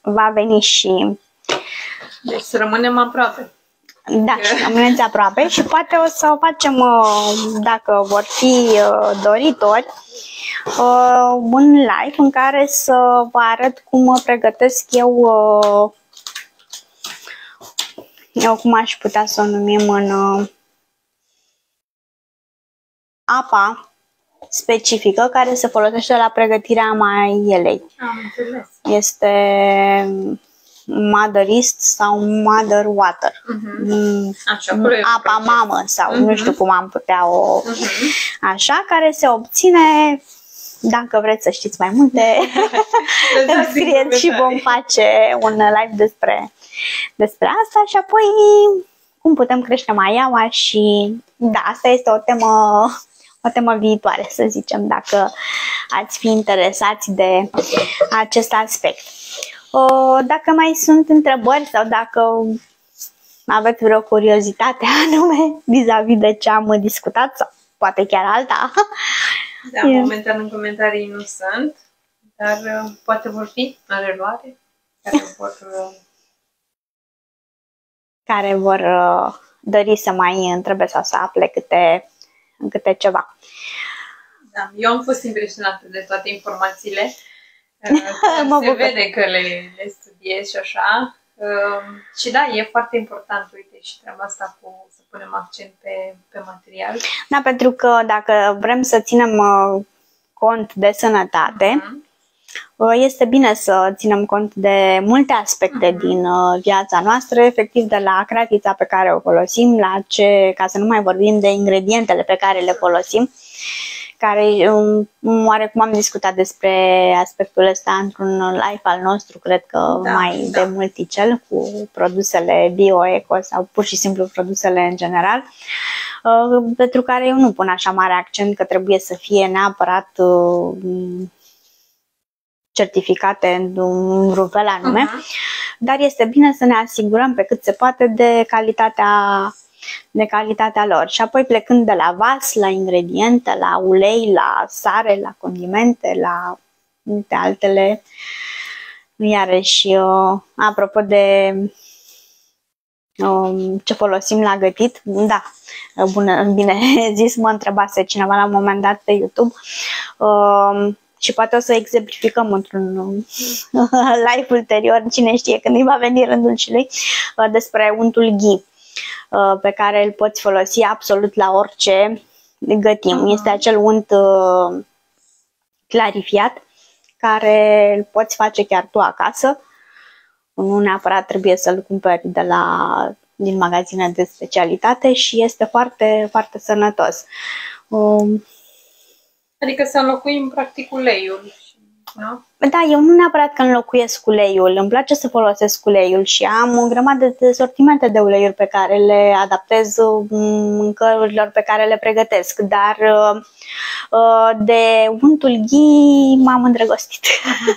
va veni și Deci să rămânem aproape. da, și rămâneți aproape și poate o să facem, uh, dacă vor fi uh, doritori, uh, un live în care să vă arăt cum mă pregătesc eu, uh, eu cum aș putea să o numim în uh, apa specifică care se folosește la pregătirea maielei. Am înțeles. Este Mother East sau Mother Water. Mhm. Mm, Așa, acolo e apa proces. mamă sau nu Mhm. știu cum am putea o Mhm. așa, care se obține dacă vreți să știți mai multe, Lăsați îmi în scrieți și vom comentarii. face un live despre, despre asta și apoi cum putem crește maiaua și da, asta este o temă o temă viitoare, să zicem, dacă ați fi interesați de acest aspect. O, dacă mai sunt întrebări sau dacă aveți vreo curiozitate anume vis-a-vis de ce am discutat sau poate chiar alta, Da, E. momentan în comentarii nu sunt, dar uh, poate vor fi în reluare, care vor... uh, care vor uh, dori să mai întrebe sau să afle câte, câte ceva. Da, eu am fost impresionată de toate informațiile. Uh, Mă Se bucur. vede că le, le studiez și așa. Uh, Și da, e foarte important, uite, și treaba asta cu să punem accent pe, pe material. Da, pentru că dacă vrem să ținem uh, cont de sănătate, Mhm. Uh, este bine să ținem cont de multe aspecte Mhm. din uh, viața noastră, efectiv de la cratița pe care o folosim, la ce, ca să nu mai vorbim de ingredientele pe care le folosim, care um, oarecum am discutat despre aspectul ăsta într-un live al nostru, cred că Da, mai da. de multicel, cu produsele bio-eco sau pur și simplu produsele în general, uh, pentru care eu nu pun așa mare accent că trebuie să fie neapărat uh, certificate în vreun fel anume, Mhm. dar este bine să ne asigurăm pe cât se poate de calitatea de calitatea lor. Și apoi plecând de la vas, la ingrediente, la ulei, la sare, la condimente, la multe altele. Iarăși, uh, apropo de um, ce folosim la gătit, da, bună, bine zis, mă întrebase cineva la un moment dat pe YouTube um, și poate o să exemplificăm într-un um, live ulterior, cine știe când îi va veni rândul și lui, uh, despre untul ghee uh, pe care îl poți folosi absolut la orice gătim. Mhm. Este acel unt uh, clarifiat care îl poți face chiar tu acasă. Nu neapărat trebuie să-l cumperi de la, din magazine de specialitate și este foarte, foarte sănătos. Um, Adică să înlocuim practic uleiul. și- Nu? Da, eu nu neapărat că înlocuiesc uleiul, îmi place să folosesc uleiul și am o grămadă de sortimente de uleiuri pe care le adaptez mm, mâncărurilor pe care le pregătesc, dar uh, uh, de untul ghii m-am îndrăgostit.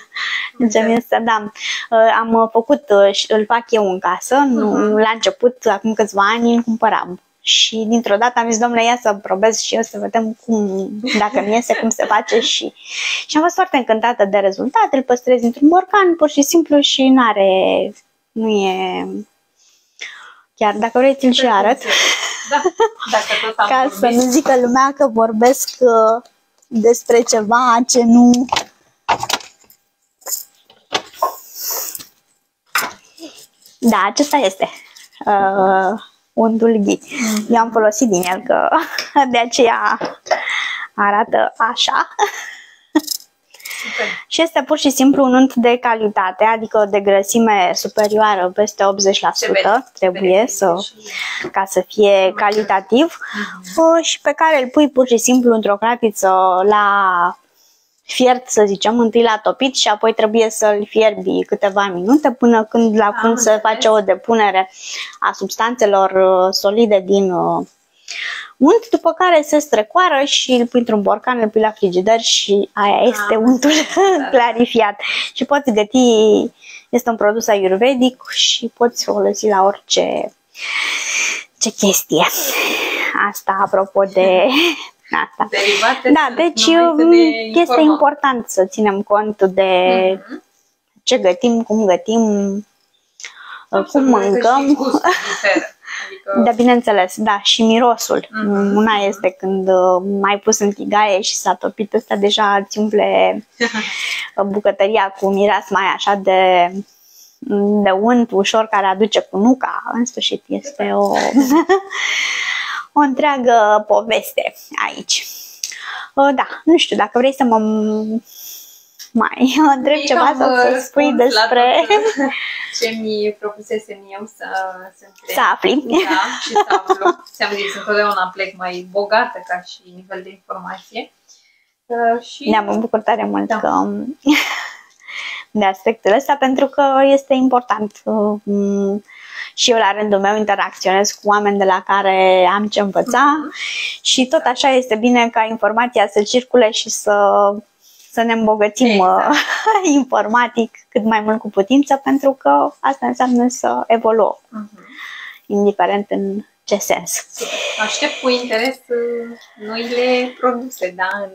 Ce mi este, da. Uh, Am făcut, uh, și îl fac eu în casă, nu, Mhm. la început, acum câțiva ani, îl cumpăram. Și dintr-o dată am zis, domnule, ia să probez și eu să vedem cum, dacă mi iese, cum se face. Și, și am fost foarte încântată de rezultat, îl păstrez într-un borcan, pur și simplu și nu are, nu e, chiar dacă vreți ți-l și arăt, Da, dacă tot am ca să vorbit. nu zică lumea că vorbesc uh, despre ceva ce nu... Da, acesta este. Uh, undul ghii. Eu am folosit din el, că de aceea arată așa. Super. Și este pur și simplu un unt de calitate, adică de grăsime superioară, peste 80%, Se vede, se trebuie vede să, și- ca să fie calitativ. Uh, și pe care îl pui pur și simplu într-o cratiță la fiert, să zicem, întâi la topit și apoi trebuie să-l fierbi câteva minute până când la Am când se înțeles. face o depunere a substanțelor uh, solide din, uh, unt, după care se strecoară și îl pui într-un borcan, îl pui la frigider și aia este Ah, untul da. clarifiat. Și poți găti, este un produs ayurvedic și poți folosi la orice ce chestie. Asta apropo de asta. Derivate Da, sunt deci numai să um, ne este informăm. important să ținem cont de Mhm. ce gătim, cum gătim, cum Absolut, că și mâncăm. gustul diferă. Adică, Da, bineînțeles, da, și mirosul. Mhm. Una este când uh, mai pus în tigaie și s-a topit ăsta, deja îți umple uh, bucătăria cu miras mai așa de de unt ușor care aduce cu nuca. În sfârșit, este o, o întreagă poveste aici. Uh, Da, nu știu, dacă vrei să mă mai întreb Ei, ceva cam, sau să răspuns spui la despre... tot ce mi propusesem eu să, să întreb. Să afli. Da, și să aflu. Ți-am zis, întotdeauna plec mai bogată ca și nivel de informație. Uh, și Da, mă bucur tare mult Da. că de aspectul ăsta pentru că este important. Um, Și eu la rândul meu interacționez cu oameni de la care am ce învăța Mhm. și tot așa este bine ca informația să circule și să, să ne îmbogățim Exact. uh, informatic cât mai mult cu putință pentru că asta înseamnă să evoluăm, Mhm. indiferent în ce sens. Super. Aștept cu interes uh, noile produse, da, în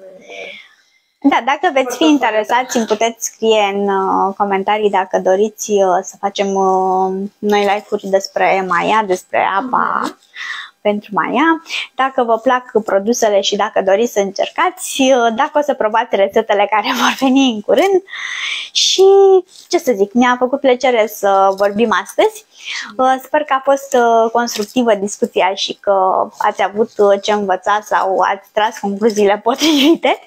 Da, dacă veți fi Portofoliu, interesați, da. îmi puteți scrie în uh, comentarii dacă doriți uh, să facem uh, noi live-uri despre Maia, despre apa Mhm. pentru Maia. Dacă vă plac produsele și dacă doriți să încercați, uh, dacă o să probați rețetele care vor veni în curând și ce să zic, mi-a făcut plăcere să vorbim astăzi. Uh, Sper că a fost uh, constructivă discuția și că ați avut uh, ce învăța sau ați tras concluziile potrivite.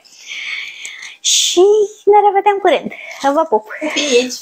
Și ne revedem curând. Vă pup! Pupici!